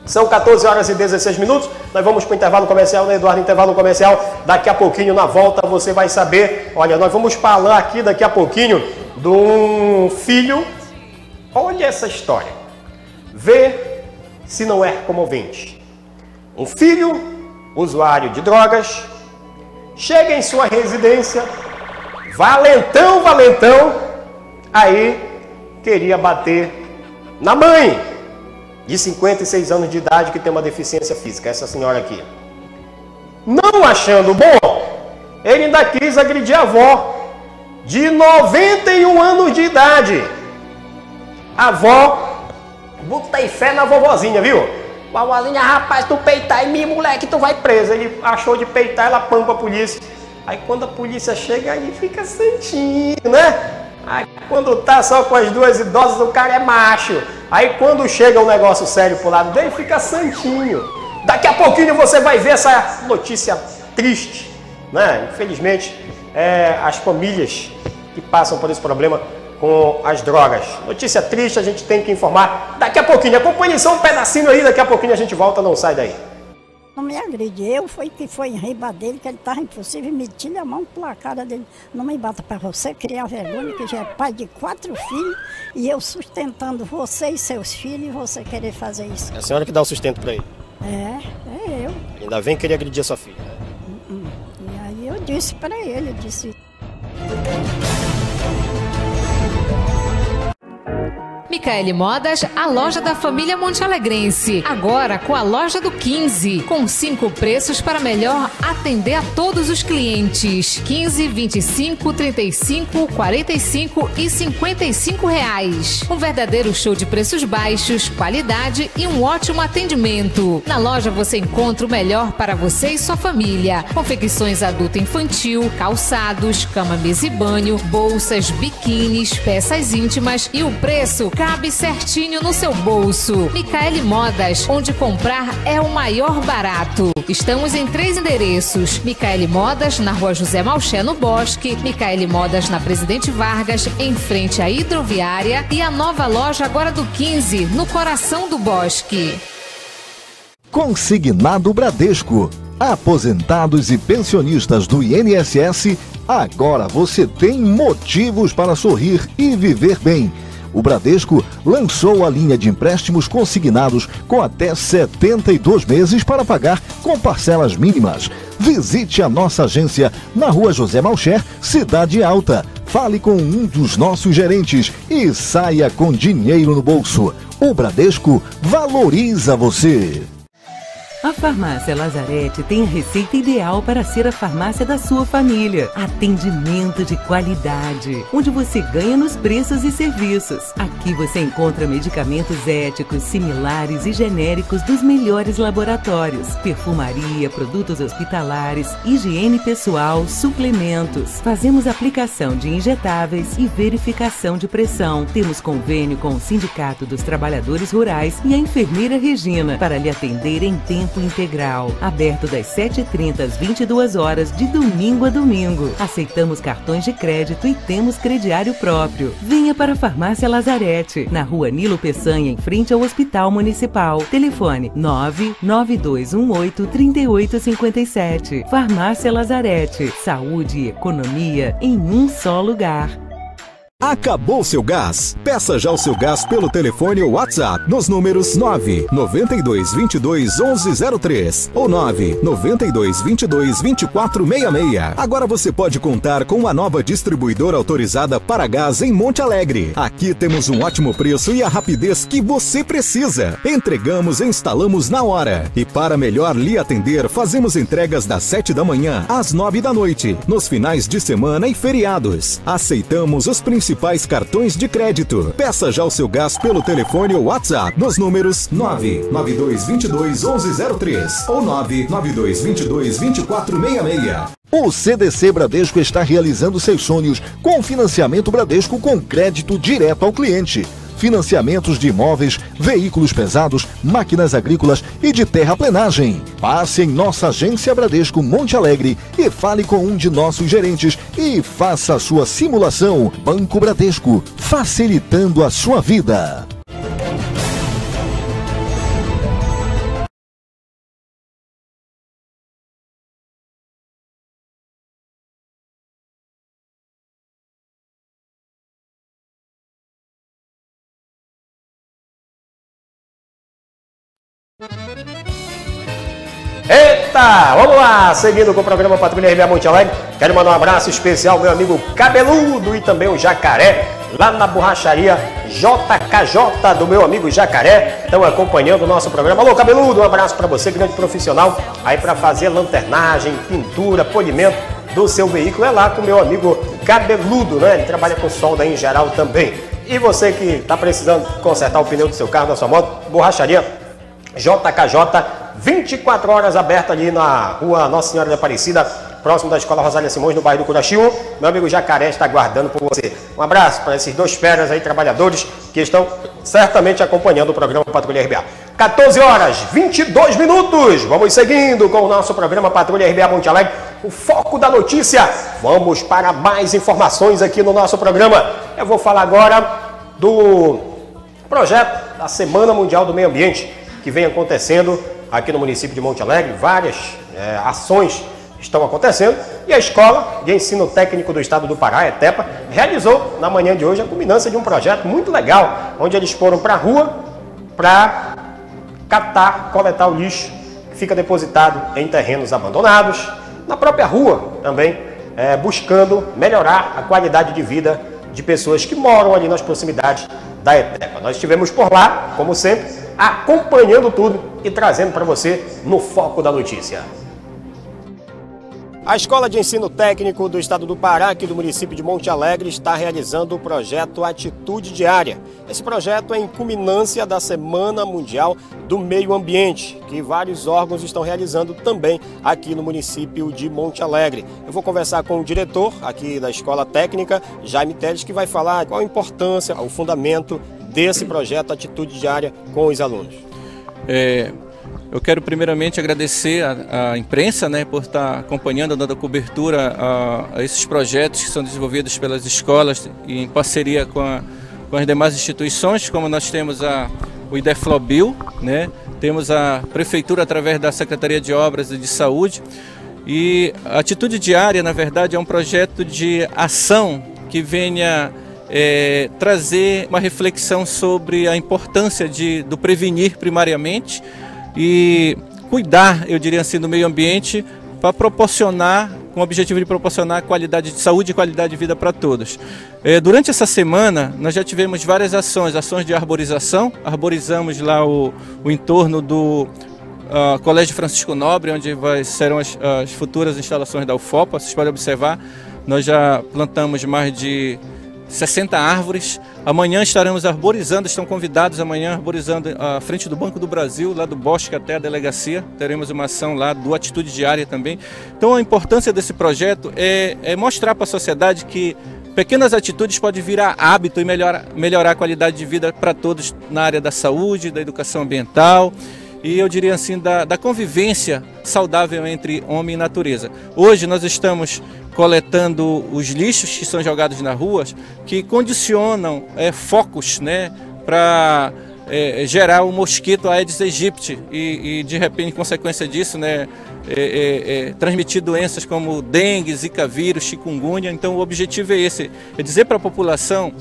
São 14 horas e 16 minutos. Nós vamos para o intervalo comercial, né, Eduardo? Intervalo comercial. Daqui a pouquinho, na volta, você vai saber. Olha, nós vamos falar aqui daqui a pouquinho de um filho. Olha essa história. Vê se não é comovente. Um filho, usuário de drogas, chega em sua residência, valentão, valentão, aí queria bater na mãe de 56 anos de idade que tem uma deficiência física, essa senhora aqui. Não achando bom, ele ainda quis agredir a avó de 91 anos de idade. A avó, botei fé na vovozinha, viu? Vovozinha, rapaz, tu peitar em mim, moleque, tu vai preso. Ele achou de peitar, ela pampa a polícia. Aí quando a polícia chega, aí fica santinho, né? Aí quando tá só com as duas idosas, o cara é macho. Aí quando chega um negócio sério pro lado dele, fica santinho. Daqui a pouquinho você vai ver essa notícia triste, né? Infelizmente, é, as famílias que passam por esse problema com as drogas. Notícia triste, a gente tem que informar daqui a pouquinho. Acompanhe só um pedacinho aí, daqui a pouquinho a gente volta, não sai daí. Não me agride, eu foi que foi em riba dele, que ele estava impossível, meti a mão pela cara dele. Não me bata para você criar vergonha, que já é pai de quatro filhos, e eu sustentando você e seus filhos, e você querer fazer isso. É a senhora que dá o sustento para ele? É, é eu. Ainda vem querer agredir a sua filha. -uh. E aí eu disse para ele, eu disse... Micaele Modas, a loja da família Monte Alegrense. Agora com a loja do 15, com cinco preços para melhor atender a todos os clientes: 15, 25, 35, 45 e 55 reais. Um verdadeiro show de preços baixos, qualidade e um ótimo atendimento. Na loja você encontra o melhor para você e sua família: confecções adulto infantil, calçados, cama, mesa e banho, bolsas, biquínis, peças íntimas e o preço cabe certinho no seu bolso. Micaele Modas, onde comprar é o maior barato. Estamos em três endereços: Micaele Modas, na rua José Malché, no Bosque, Micaele Modas, na Presidente Vargas, em frente à hidroviária, e a nova loja agora do 15, no coração do Bosque. Consignado Bradesco. Aposentados e pensionistas do INSS, agora você tem motivos para sorrir e viver bem. O Bradesco lançou a linha de empréstimos consignados com até 72 meses para pagar com parcelas mínimas. Visite a nossa agência na rua José Malcher, Cidade Alta. Fale com um dos nossos gerentes e saia com dinheiro no bolso. O Bradesco valoriza você. A Farmácia Lazarete tem a receita ideal para ser a farmácia da sua família. Atendimento de qualidade, onde você ganha nos preços e serviços. Aqui você encontra medicamentos éticos, similares e genéricos dos melhores laboratórios, perfumaria, produtos hospitalares, higiene pessoal, suplementos. Fazemos aplicação de injetáveis e verificação de pressão. Temos convênio com o Sindicato dos Trabalhadores Rurais e a enfermeira Regina para lhe atender em tempo tempo integral. Aberto das 7h30 às 22 horas de domingo a domingo. Aceitamos cartões de crédito e temos crediário próprio. Venha para a Farmácia Lazarete, na rua Nilo Peçanha, em frente ao Hospital Municipal. Telefone 99218 3857. Farmácia Lazarete. Saúde e economia em um só lugar. Acabou seu gás? Peça já o seu gás pelo telefone ou WhatsApp nos números 9 92 22 1103 ou 9 92 22 2466. Agora você pode contar com uma nova distribuidora autorizada para gás em Monte Alegre. Aqui temos um ótimo preço e a rapidez que você precisa. Entregamos e instalamos na hora. E para melhor lhe atender, fazemos entregas das 7 da manhã às 9 da noite, nos finais de semana e feriados. Aceitamos os principais principais cartões de crédito. Peça já o seu gás pelo telefone ou WhatsApp nos números 99222 1103 ou 99222 2466. O CDC Bradesco está realizando seus sonhos com financiamento Bradesco com crédito direto ao cliente financiamentos de imóveis, veículos pesados, máquinas agrícolas e de terraplenagem. Passe em nossa agência Bradesco Monte Alegre e fale com um de nossos gerentes e faça a sua simulação. Banco Bradesco, facilitando a sua vida. Seguindo com o programa Patrulha RBA Monte Alegre, quero mandar um abraço especial ao meu amigo Cabeludo e também o Jacaré, lá na borracharia JKJ do meu amigo Jacaré, estão acompanhando o nosso programa. Alô Cabeludo, um abraço para você, grande profissional, aí para fazer lanternagem, pintura, polimento do seu veículo, é lá com o meu amigo Cabeludo, né? Ele trabalha com solda em geral também. E você que está precisando consertar o pneu do seu carro, da sua moto, borracharia JKJ 24 horas aberta ali na rua Nossa Senhora de Aparecida, próximo da Escola Rosália Simões, no bairro do Curachiú. Meu amigo Jacaré está aguardando por você. Um abraço para esses dois feras aí, trabalhadores, que estão certamente acompanhando o programa Patrulha RBA. 14 horas, 22 minutos. Vamos seguindo com o nosso programa Patrulha RBA Monte Alegre. O foco da notícia. Vamos para mais informações aqui no nosso programa. Eu vou falar agora do projeto da Semana Mundial do Meio Ambiente que vem acontecendo aqui no município de Monte Alegre, várias é, ações estão acontecendo e a Escola de Ensino Técnico do Estado do Pará, ETEPA, realizou na manhã de hoje a culminância de um projeto muito legal, onde eles foram para a rua para catar, coletar o lixo que fica depositado em terrenos abandonados, na própria rua também, é, buscando melhorar a qualidade de vida de pessoas que moram ali nas proximidades da ETEPA. Nós estivemos por lá, como sempre, acompanhando tudo e trazendo para você no foco da notícia. A Escola de Ensino Técnico do Estado do Pará, aqui do município de Monte Alegre, está realizando o projeto Atitude Diária. Esse projeto é em culminância da Semana Mundial do Meio Ambiente, que vários órgãos estão realizando também aqui no município de Monte Alegre. Eu vou conversar com o diretor aqui da Escola Técnica, Jaime Teles, que vai falar qual a importância, o fundamento desse projeto Atitude Diária com os alunos? É, eu quero primeiramente agradecer à, imprensa né, por estar acompanhando, dando cobertura a, a, esses projetos que são desenvolvidos pelas escolas em parceria com, a, com as demais instituições, como nós temos a, o IDEFLOBIL, né, temos a Prefeitura através da Secretaria de Obras e de Saúde. E a Atitude Diária, na verdade, é um projeto de ação que venha é, trazer uma reflexão sobre a importância de, do prevenir primariamente e cuidar, eu diria assim, do meio ambiente para proporcionar, com o objetivo de proporcionar qualidade de saúde e qualidade de vida para todos. É, durante essa semana, nós já tivemos várias ações, ações de arborização, arborizamos lá o, o entorno do uh, Colégio Francisco Nobre, onde vai, serão as, as futuras instalações da UFOPA, vocês podem observar, nós já plantamos mais de 60 árvores. Amanhã estaremos arborizando, estão convidados amanhã arborizando a frente do Banco do Brasil, lá do Bosque até a delegacia. Teremos uma ação lá do Atitude Diária também. Então a importância desse projeto é, é mostrar para a sociedade que pequenas atitudes podem virar hábito e melhorar, melhorar a qualidade de vida para todos na área da saúde, da educação ambiental e eu diria assim da, da convivência saudável entre homem e natureza. Hoje nós estamos coletando os lixos que são jogados nas ruas, que condicionam é, focos né, para é, gerar o mosquito Aedes aegypti e, e, de repente, em consequência disso, né, é, é, é transmitir doenças como dengue, zika vírus, chikungunya. Então o objetivo é esse, é dizer para a população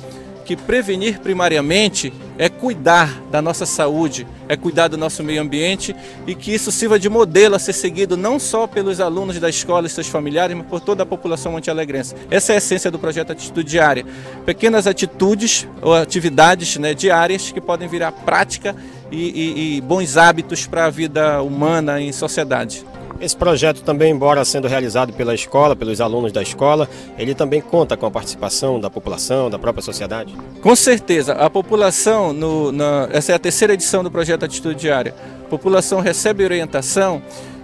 que prevenir primariamente é cuidar da nossa saúde, é cuidar do nosso meio ambiente e que isso sirva de modelo a ser seguido não só pelos alunos da escola e seus familiares, mas por toda a população montealegrense. Essa é a essência do projeto Atitude Diária. Pequenas atitudes ou atividades né, diárias que podem virar prática e, e, e bons hábitos para a vida humana em sociedade. Esse projeto também, embora sendo realizado pela escola, pelos alunos da escola, ele também conta com a participação da população, da própria sociedade? Com certeza. A população, no, na, essa é a terceira edição do projeto Atitude Diária, a população recebe orientação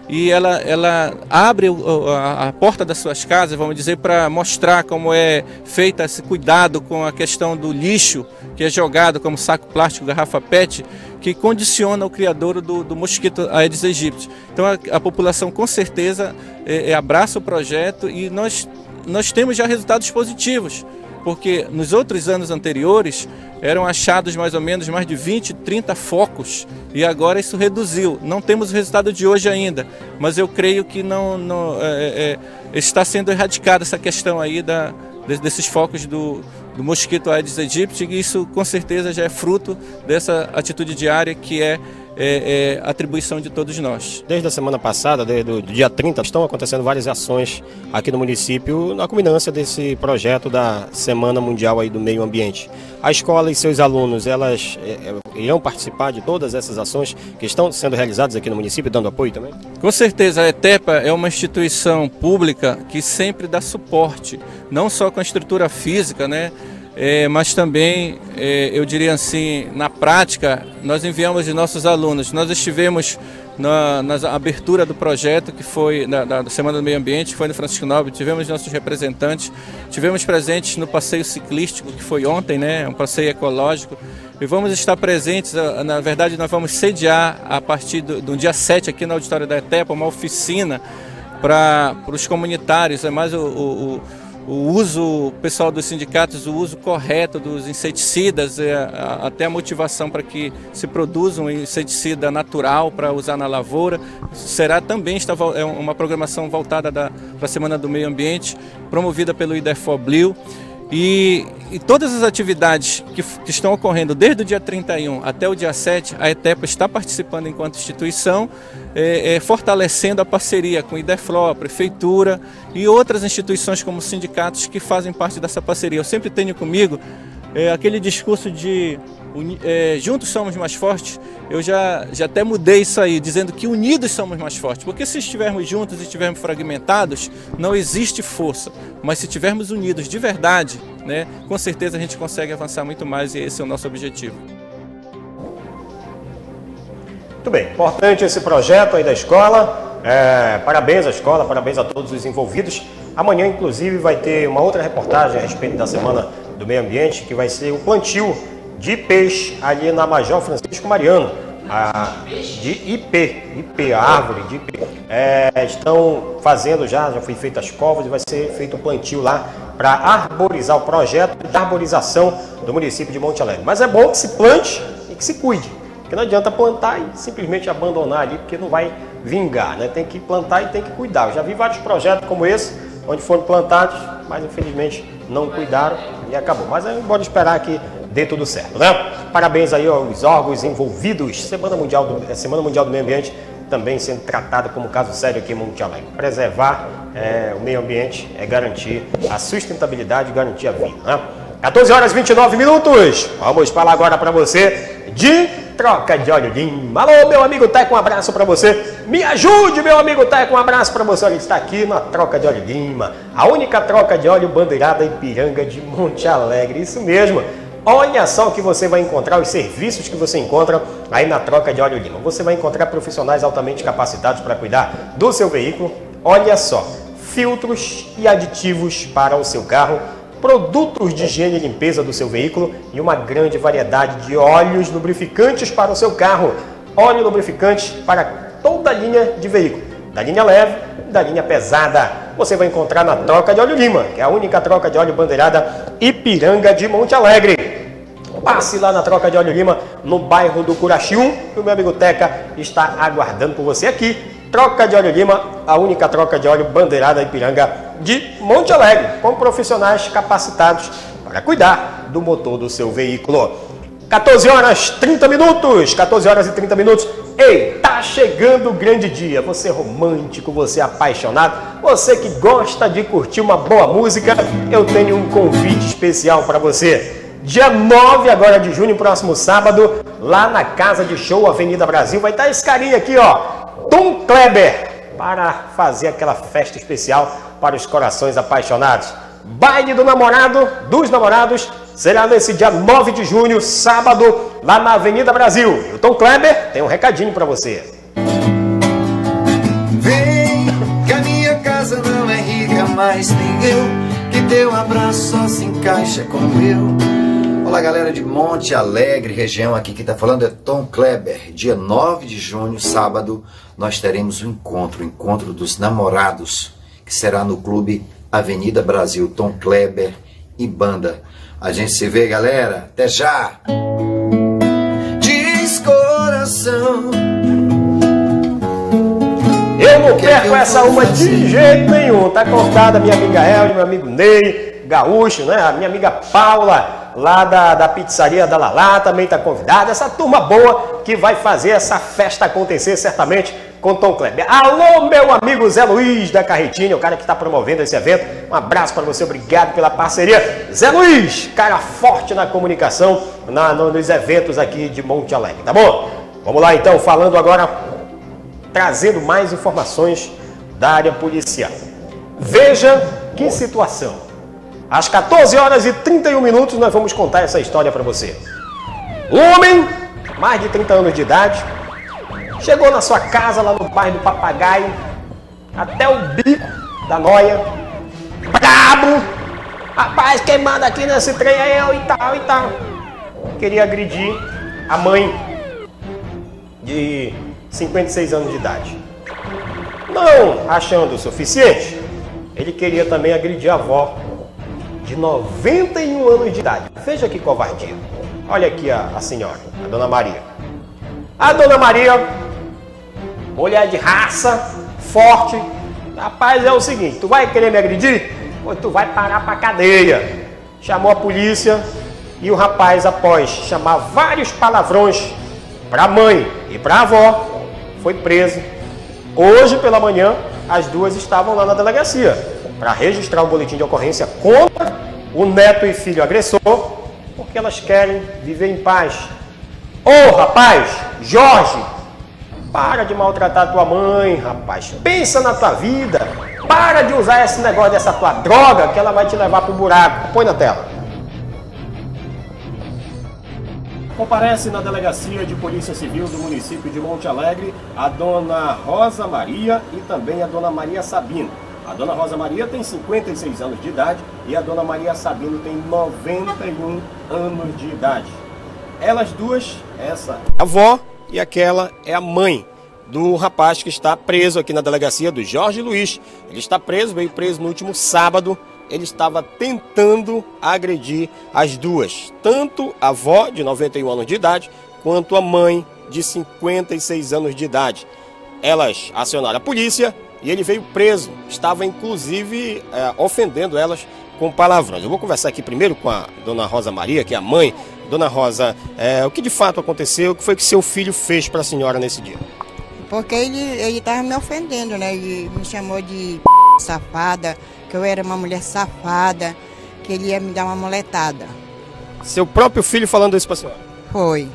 e ela, ela abre a, porta das suas casas, vamos dizer, para mostrar como é feito esse cuidado com a questão do lixo que é jogado como saco plástico, garrafa PET, que condiciona o criador do, do mosquito Aedes aegypti. Então a, a população com certeza é, é, abraça o projeto e nós, nós temos já resultados positivos porque nos outros anos anteriores eram achados mais ou menos mais de 20, 30 focos e agora isso reduziu. Não temos o resultado de hoje ainda, mas eu creio que não, não é, é, está sendo erradicada essa questão aí da, desses focos do, do mosquito Aedes aegypti e isso com certeza já é fruto dessa atitude diária que é é, é, atribuição de todos nós. Desde a semana passada, desde o dia 30, estão acontecendo várias ações aqui no município na culminância desse projeto da Semana Mundial aí do Meio Ambiente. A escola e seus alunos, elas é, é, irão participar de todas essas ações que estão sendo realizadas aqui no município, dando apoio também? Com certeza, a ETEPA é uma instituição pública que sempre dá suporte, não só com a estrutura física, né? É, mas também, é, eu diria assim, na prática, nós enviamos de nossos alunos. Nós estivemos na, na abertura do projeto, que foi na, na, Semana do Meio Ambiente, que foi no Francisco Nobre, tivemos nossos representantes, tivemos presentes no passeio ciclístico, que foi ontem, né, um passeio ecológico, e vamos estar presentes, na verdade nós vamos sediar a partir do, do dia 7 aqui na Auditório da ETEPA, uma oficina para os comunitários, é mais o, o o uso, pessoal dos sindicatos, o uso correto dos inseticidas, é, até a motivação para que se produza um inseticida natural para usar na lavoura, será também está, é uma programação voltada para a Semana do Meio Ambiente, promovida pelo IDEFOBLIO. E, e, todas as atividades que, que, estão ocorrendo desde o dia 31 até o dia 7, a ETEPA está participando enquanto instituição, é, é, fortalecendo a parceria com o IDEFLO, a Prefeitura e outras instituições como sindicatos que fazem parte dessa parceria. Eu sempre tenho comigo é, aquele discurso de é, juntos somos mais fortes, eu já, já até mudei isso aí, dizendo que unidos somos mais fortes. Porque se estivermos juntos e estivermos fragmentados, não existe força. Mas se estivermos unidos de verdade, né, com certeza a gente consegue avançar muito mais e esse é o nosso objetivo. Muito bem, importante esse projeto aí da escola. É, parabéns à escola, parabéns a todos os envolvidos. Amanhã, inclusive, vai ter uma outra reportagem a respeito da Semana do Meio Ambiente, que vai ser o plantio de peixe ali na Major Francisco Mariano. A, de IP, IP, a árvore de IP. É, estão fazendo já, já foi feita as covas e vai ser feito um plantio lá para arborizar o projeto de arborização do município de Monte Alegre. Mas é bom que se plante e que se cuide, porque não adianta plantar e simplesmente abandonar ali, porque não vai vingar, né? Tem que plantar e tem que cuidar. Eu já vi vários projetos como esse, onde foram plantados, mas infelizmente não cuidaram e acabou. Mas é bora esperar que dê tudo certo, né? Parabéns aí aos órgãos envolvidos. Semana Mundial do, Semana Mundial do Meio Ambiente também sendo tratada como caso sério aqui em Monte Alegre. Preservar é, o meio ambiente é garantir a sustentabilidade e garantir a vida. Né? 14 horas e 29 minutos. Vamos falar agora para você de troca de óleo Lima. Alô, meu amigo Teco, um abraço para você. Me ajude, meu amigo Teco, um abraço para você. Ele está aqui na troca de óleo Lima, a única troca de óleo bandeirada em Piranga de Monte Alegre. Isso mesmo. Olha só o que você vai encontrar, os serviços que você encontra aí na troca de óleo Lima. Você vai encontrar profissionais altamente capacitados para cuidar do seu veículo. Olha só, filtros e aditivos para o seu carro, produtos de higiene e limpeza do seu veículo e uma grande variedade de óleos lubrificantes para o seu carro. Óleo lubrificante para toda a linha de veículo, da linha leve e da linha pesada. Você vai encontrar na troca de óleo Lima, que é a única troca de óleo bandeirada Ipiranga de Monte Alegre. Passe lá na troca de óleo Lima, no bairro do Curaxiú, que o meu amigo Teca está aguardando por você aqui. Troca de óleo Lima, a única troca de óleo bandeirada Ipiranga de Monte Alegre, com profissionais capacitados para cuidar do motor do seu veículo. 14 horas 30 minutos, 14 horas e 30 minutos. Ei, tá chegando o grande dia. Você romântico, você apaixonado, você que gosta de curtir uma boa música, eu tenho um convite especial para você. Dia 9 agora de junho, próximo sábado, lá na Casa de Show Avenida Brasil, vai estar esse carinha aqui, ó, Tom Kleber, para fazer aquela festa especial para os corações apaixonados. Baile do namorado, dos namorados, será nesse dia 9 de junho, sábado, lá na Avenida Brasil. Tom Kleber tem um recadinho para você. Vem, que a minha casa não é rica, mas tem eu, que teu abraço só se encaixa com o meu. Olá, galera de Monte Alegre, região. Aqui quem está falando é Tom Kleber. Dia 9 de junho, sábado, nós teremos um encontro, o um encontro dos namorados, que será no Clube Avenida Brasil. Tom Kleber e banda. A gente se vê, galera. Até já! Diz coração. Eu não perco essa uma de jeito nenhum. Tá contada minha amiga El, meu amigo Ney, Gaúcho, né? A minha amiga Paula lá da, da pizzaria da Lalá também está convidada. Essa turma boa que vai fazer essa festa acontecer certamente com Tom Kleber. Alô, meu amigo Zé Luiz da Carretinha, o cara que está promovendo esse evento. Um abraço para você, obrigado pela parceria. Zé Luiz, cara forte na comunicação, na, nos eventos aqui de Monte Alegre, tá bom? Vamos lá então, falando agora, trazendo mais informações da área policial. Veja que situação. Às 14 horas e 31 minutos nós vamos contar essa história para você. Um homem, mais de 30 anos de idade, chegou na sua casa lá no bairro do Papagaio, até o bico da noia, brabo, rapaz, quem manda aqui nesse trem é eu e tal e tal. Queria agredir a mãe de 56 anos de idade. Não achando o suficiente, ele queria também agredir a avó de 91 anos de idade. Veja que covardia. Olha aqui a, a senhora, a dona Maria. A dona Maria, mulher de raça, forte. Rapaz, é o seguinte: tu vai querer me agredir? Pois tu vai parar pra cadeia. Chamou a polícia e o rapaz, após chamar vários palavrões para a mãe e para a avó, foi preso. Hoje pela manhã, as duas estavam lá na delegacia para registrar o boletim de ocorrência contra o neto e filho agressor, porque elas querem viver em paz. Ô rapaz, Jorge, para de maltratar tua mãe, rapaz. Pensa na tua vida. Para de usar esse negócio dessa tua droga que ela vai te levar pro buraco. Põe na tela. Comparece na Delegacia de Polícia Civil do município de Monte Alegre a dona Rosa Maria e também a dona Maria Sabino. A dona Rosa Maria tem 56 anos de idade e a dona Maria Sabino tem 91 anos de idade. Elas duas, essa é a avó e aquela é a mãe do rapaz que está preso aqui na delegacia do Jorge Luiz. Ele está preso, veio preso no último sábado. Ele estava tentando agredir as duas, tanto a avó de 91 anos de idade, quanto a mãe de 56 anos de idade. Elas acionaram a polícia e ele veio preso. Estava inclusive é, ofendendo elas com palavrões. Eu vou conversar aqui primeiro com a dona Rosa Maria, que é a mãe. Dona Rosa, é, o que de fato aconteceu? O que foi que seu filho fez para a senhora nesse dia? Porque ele ele estava me ofendendo, né? Ele me chamou de safada, que eu era uma mulher safada, que ele ia me dar uma moletada. Seu próprio filho falando isso para a senhora? Foi.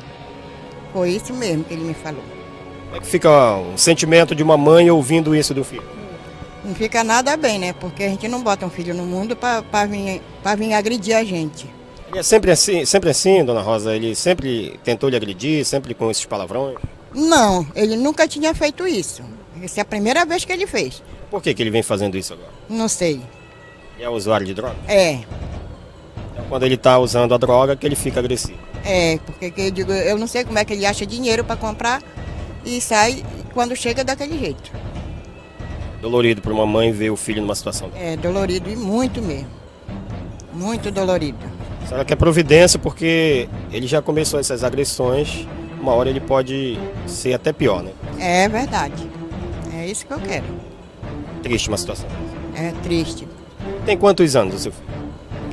Foi isso mesmo que ele me falou. Como é que fica o sentimento de uma mãe ouvindo isso do filho? Não fica nada bem, né? Porque a gente não bota um filho no mundo para vir, pra vir agredir a gente. Ele é sempre assim, sempre assim, dona Rosa? Ele sempre tentou lhe agredir, sempre com esses palavrões? Não, ele nunca tinha feito isso. Essa é a primeira vez que ele fez. Por que, que ele vem fazendo isso agora? Não sei. Ele é usuário de droga? É. É quando ele está usando a droga que ele fica agressivo. É, porque que eu digo, eu não sei como é que ele acha dinheiro para comprar e sai quando chega daquele jeito. Dolorido para uma mãe ver o filho numa situação dessa. É, dolorido e muito mesmo. Muito dolorido. A senhora quer providência porque ele já começou essas agressões, uma hora ele pode ser até pior, né? É verdade. É isso que eu quero. Triste uma situação. É triste. Tem quantos anos o seu filho?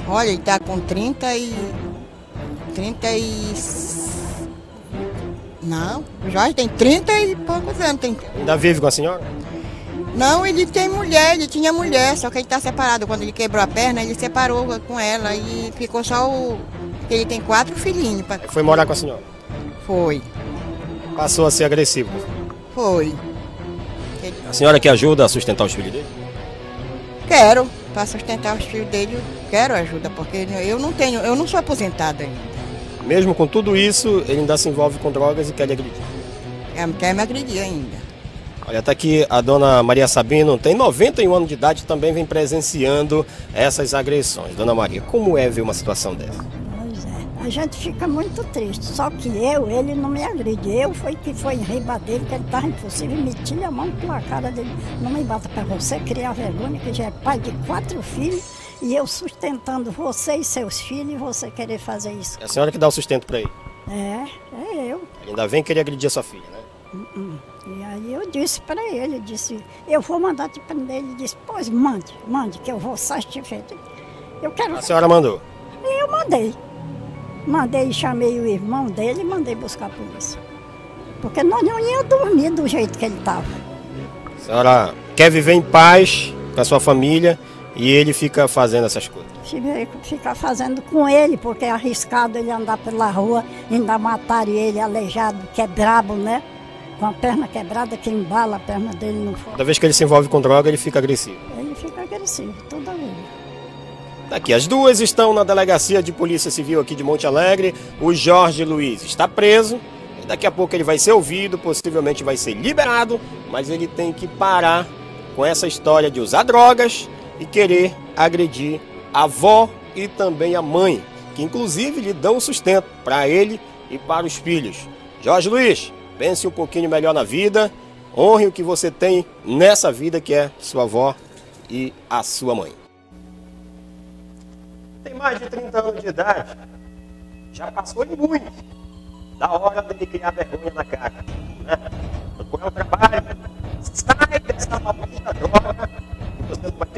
Olha, ele tá com 30 e. 30 e. Não, o Jorge tem 30 e poucos anos. Tem... Ainda vive com a senhora? Não, ele tem mulher, ele tinha mulher, só que ele tá separado. Quando ele quebrou a perna, ele separou com ela e ficou só o. Ele tem quatro filhinhos. Pra... Foi morar com a senhora? Foi. Passou a ser agressivo? Foi. A senhora que ajuda a sustentar os filhos dele? Quero, para sustentar os filhos dele, quero ajuda, porque eu não tenho, eu não sou aposentada ainda. Mesmo com tudo isso, ele ainda se envolve com drogas e quer lhe agredir. Quer me agredir ainda. Olha, tá aqui a dona Maria Sabino, tem 91 anos de idade, também vem presenciando essas agressões. Dona Maria, como é ver uma situação dessa? Pois é, a gente fica muito triste. Só que eu, ele não me agride. Eu foi que foi em riba dele, que ele estava impossível, e meti a mão pela cara dele. Não me bata para você criar vergonha, que já é pai de quatro filhos, e eu sustentando você e seus filhos, e você querer fazer isso. É a senhora que dá o sustento para ele. É, é eu. Ainda vem querer agredir a sua filha, né? Uh -uh. E aí eu disse para ele, disse, eu vou mandar te prender. Ele disse, pois mande, mande, que eu vou satisfeito. Eu quero. A senhora mandou? E eu mandei. Mandei, chamei o irmão dele e mandei buscar a polícia. Porque nós não ia dormir do jeito que ele estava. A senhora quer viver em paz com a sua família e ele fica fazendo essas coisas? Ficar fazendo com ele, porque é arriscado ele andar pela rua, ainda matarem ele aleijado, que é brabo, né? Com a perna quebrada, que embala a perna dele no fogo. Toda vez que ele se envolve com droga, ele fica agressivo. Ele fica agressivo, toda vez. Daqui, as duas estão na delegacia de polícia civil aqui de Monte Alegre. O Jorge Luiz está preso. Daqui a pouco ele vai ser ouvido, possivelmente vai ser liberado, mas ele tem que parar com essa história de usar drogas e querer agredir a avó e também a mãe, que inclusive lhe dão sustento para ele e para os filhos. Jorge Luiz, pense um pouquinho melhor na vida, honre o que você tem nessa vida que é sua avó e a sua mãe. Tem mais de 30 anos de idade, já passou em muito da hora dele criar vergonha na cara. Né? Procurar um trabalho, sai dessa maldita droga, você não vai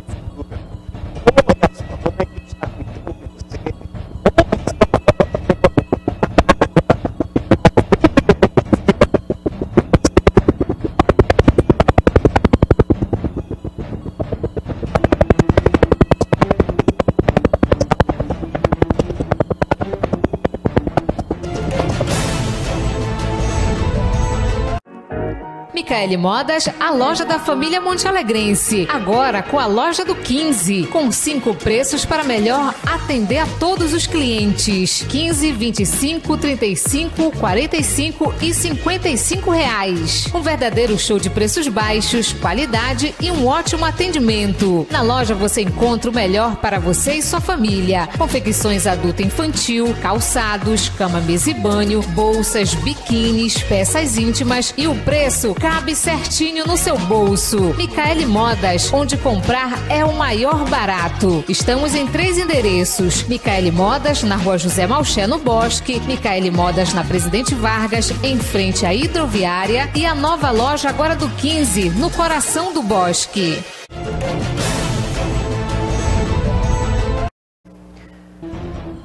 Micaele Modas, a loja da família Monte Alegrense. Agora com a loja do 15, com cinco preços para melhor atender a todos os clientes. 15, 25, 35, 45 e 55 reais. Um verdadeiro show de preços baixos, qualidade e um ótimo atendimento. Na loja você encontra o melhor para você e sua família. Confecções adulto e infantil, calçados, cama, mesa e banho, bolsas, biquínis, peças íntimas e o preço cabe certinho no seu bolso. Micaele Modas, onde comprar é o maior barato. Estamos em três endereços: Micaele Modas, na rua José Malché, no Bosque, Micaele Modas, na Presidente Vargas, em frente à hidroviária, e a nova loja agora do 15, no coração do Bosque.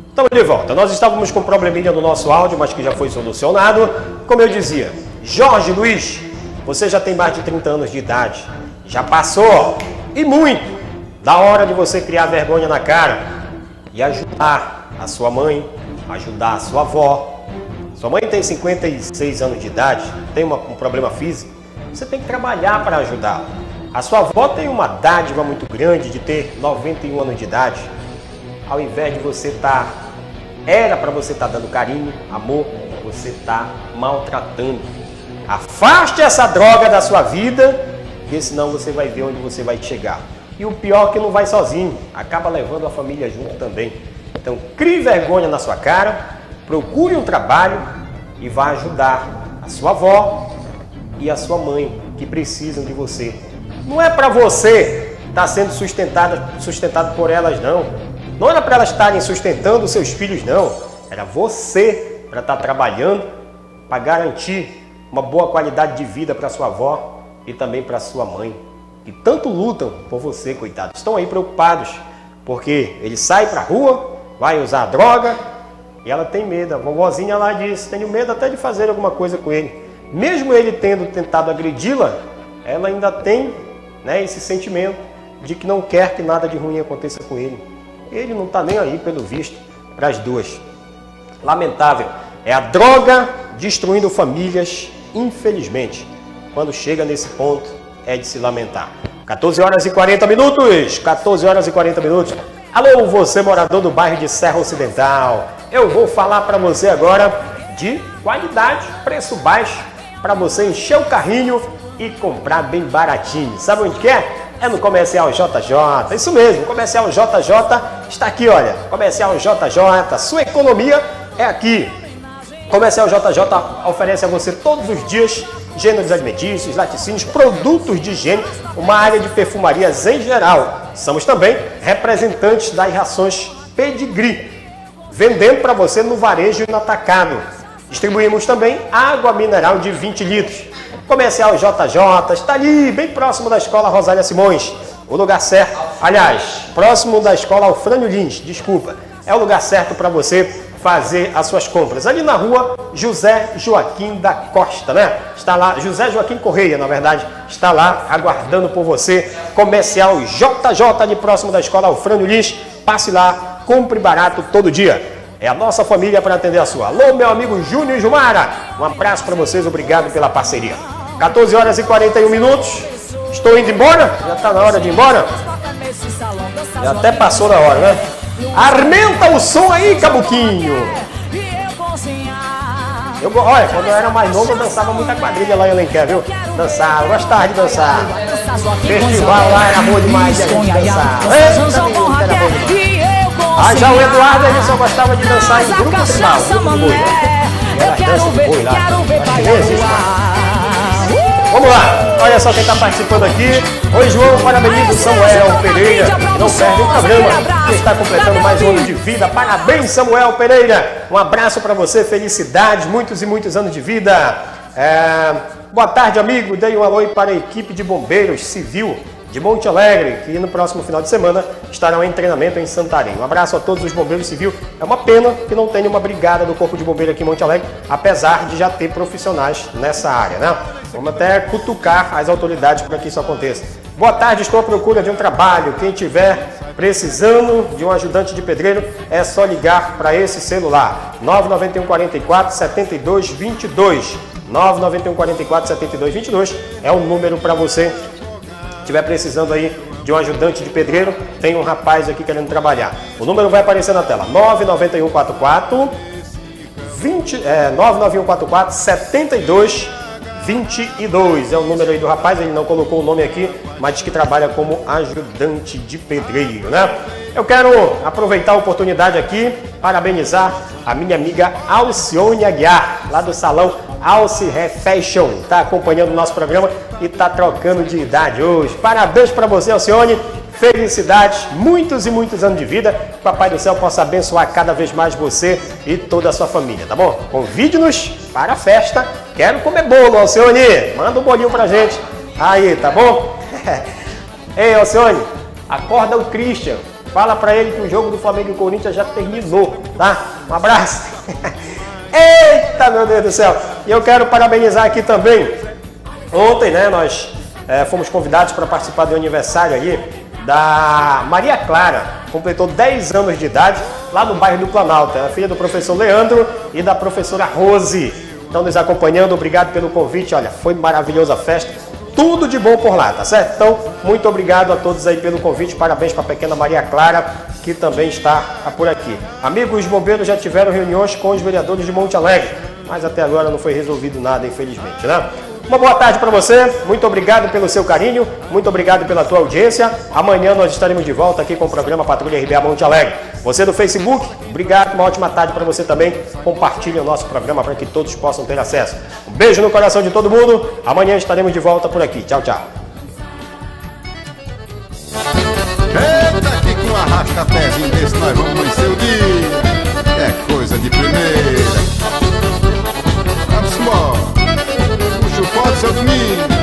Estamos de volta. Nós estávamos com um probleminha no nosso áudio, mas que já foi solucionado. Como eu dizia, Jorge Luiz, você já tem mais de 30 anos de idade. Já passou, e muito, da hora de você criar vergonha na cara e ajudar a sua mãe, ajudar a sua avó. Sua mãe tem 56 anos de idade, tem uma, um problema físico. Você tem que trabalhar para ajudá-la. A sua avó tem uma dádiva muito grande de ter 91 anos de idade. Ao invés de você estar tá era para você estar tá dando carinho, amor, você está maltratando. Afaste essa droga da sua vida, porque senão você vai ver onde você vai chegar. E o pior é que não vai sozinho, acaba levando a família junto também. Então crie vergonha na sua cara, procure um trabalho e vá ajudar a sua avó e a sua mãe que precisam de você. Não é para você estar tá sendo sustentado, sustentado por elas não. Não era para elas estarem sustentando seus filhos, não. Era você para estar trabalhando para garantir uma boa qualidade de vida para sua avó e também para sua mãe, que tanto lutam por você, coitados. Estão aí preocupados, porque ele sai para a rua, vai usar droga e ela tem medo. A vovozinha lá disse: Tenho medo até de fazer alguma coisa com ele. Mesmo ele tendo tentado agredi-la, ela ainda tem né, esse sentimento de que não quer que nada de ruim aconteça com ele. Ele não está nem aí, pelo visto, para as duas. Lamentável. É a droga destruindo famílias, infelizmente. Quando chega nesse ponto, é de se lamentar. 14 horas e 40 minutos. 14 horas e 40 minutos. Alô, você morador do bairro de Serra Ocidental. Eu vou falar para você agora de qualidade, preço baixo, para você encher o carrinho e comprar bem baratinho. Sabe onde que é? É no Comercial JJ, isso mesmo, Comercial JJ está aqui, olha. Comercial JJ, sua economia é aqui. Comercial JJ oferece a você todos os dias gêneros alimentícios, laticínios, produtos de higiene, uma área de perfumarias em geral. Somos também representantes das rações Pedigree, vendendo para você no varejo e no atacado. Distribuímos também água mineral de 20 litros. Comercial JJ está ali, bem próximo da escola Rosália Simões. O lugar certo, aliás, próximo da escola Alfrânio Lins, desculpa. É o lugar certo para você fazer as suas compras. Ali na rua José Joaquim da Costa, né? Está lá, José Joaquim Correia, na verdade, está lá aguardando por você. Comercial JJ, ali próximo da escola Alfrânio Lins. Passe lá, compre barato todo dia. É a nossa família para atender a sua. Alô, meu amigo Júnior Jumara. Um abraço para vocês, obrigado pela parceria. 14 horas e 41 minutos. Estou indo embora? Já está na hora de ir embora? Já até passou da hora, né? Armenta o som aí, Cabuquinho! Eu, olha, quando eu era mais novo, eu dançava muita quadrilha lá em Alenquer, viu? Dançava, gostava de dançar. Festival lá era bom demais, a gente era bom demais. Ah, já o Eduardo, ele só gostava de dançar em grupo do boi. Era dança de boi lá. Acho que existe, Vamos lá, olha só quem está participando aqui. Oi, João, parabenizo Samuel Pereira. Não perde o programa, que está completando mais um ano de vida. Parabéns, Samuel Pereira. Um abraço para você, felicidades, muitos e muitos anos de vida. É... Boa tarde, amigo. Dei um alô para a equipe de bombeiros civil de Monte Alegre, que no próximo final de semana estarão em treinamento em Santarém. Um abraço a todos os bombeiros civis. É uma pena que não tenha uma brigada do Corpo de Bombeiro aqui em Monte Alegre, apesar de já ter profissionais nessa área, né? Vamos até cutucar as autoridades para que isso aconteça. Boa tarde, estou à procura de um trabalho. Quem tiver precisando de um ajudante de pedreiro, é só ligar para esse celular. 991 44 72 22. 991 44 72 22 é o número para você estiver precisando aí de um ajudante de pedreiro, tem um rapaz aqui querendo trabalhar. O número vai aparecer na tela: 991 44 20, é, 99144 72 22 é o número aí do rapaz, ele não colocou o nome aqui, mas que trabalha como ajudante de pedreiro, né? Eu quero aproveitar a oportunidade aqui, parabenizar a minha amiga Alcione Aguiar, lá do salão Alce Fashion, tá acompanhando o nosso programa e tá trocando de idade hoje. Parabéns para você, Alcione. Felicidades, muitos e muitos anos de vida. Que Papai do Céu possa abençoar cada vez mais você e toda a sua família, tá bom? Convide-nos para a festa. Quero comer bolo, Alcione. Manda um bolinho pra gente. Aí, tá bom? Ei, Alcione, acorda o Christian. Fala para ele que o jogo do Flamengo e Corinthians já terminou, tá? Um abraço. Eita, meu Deus do céu. E eu quero parabenizar aqui também. Ontem, né, nós é, fomos convidados para participar do aniversário aí da Maria Clara, completou 10 anos de idade lá no bairro do Planalto. É filha do professor Leandro e da professora Rose. Estão nos acompanhando, obrigado pelo convite. Olha, foi maravilhosa a festa. Tudo de bom por lá, tá certo? Então, muito obrigado a todos aí pelo convite. Parabéns para a pequena Maria Clara, que também está por aqui. Amigos, os bombeiros já tiveram reuniões com os vereadores de Monte Alegre, mas até agora não foi resolvido nada, infelizmente, né? Uma boa tarde para você, muito obrigado pelo seu carinho, muito obrigado pela tua audiência. Amanhã nós estaremos de volta aqui com o programa Patrulha RBA Monte Alegre. Você do Facebook, obrigado, uma ótima tarde para você também. Compartilhe o nosso programa para que todos possam ter acesso. Um beijo no coração de todo mundo. Amanhã estaremos de volta por aqui. Tchau, tchau. Eita, com arrasta-pézinho desse nós vamos dia. É coisa de primeira. parts of me.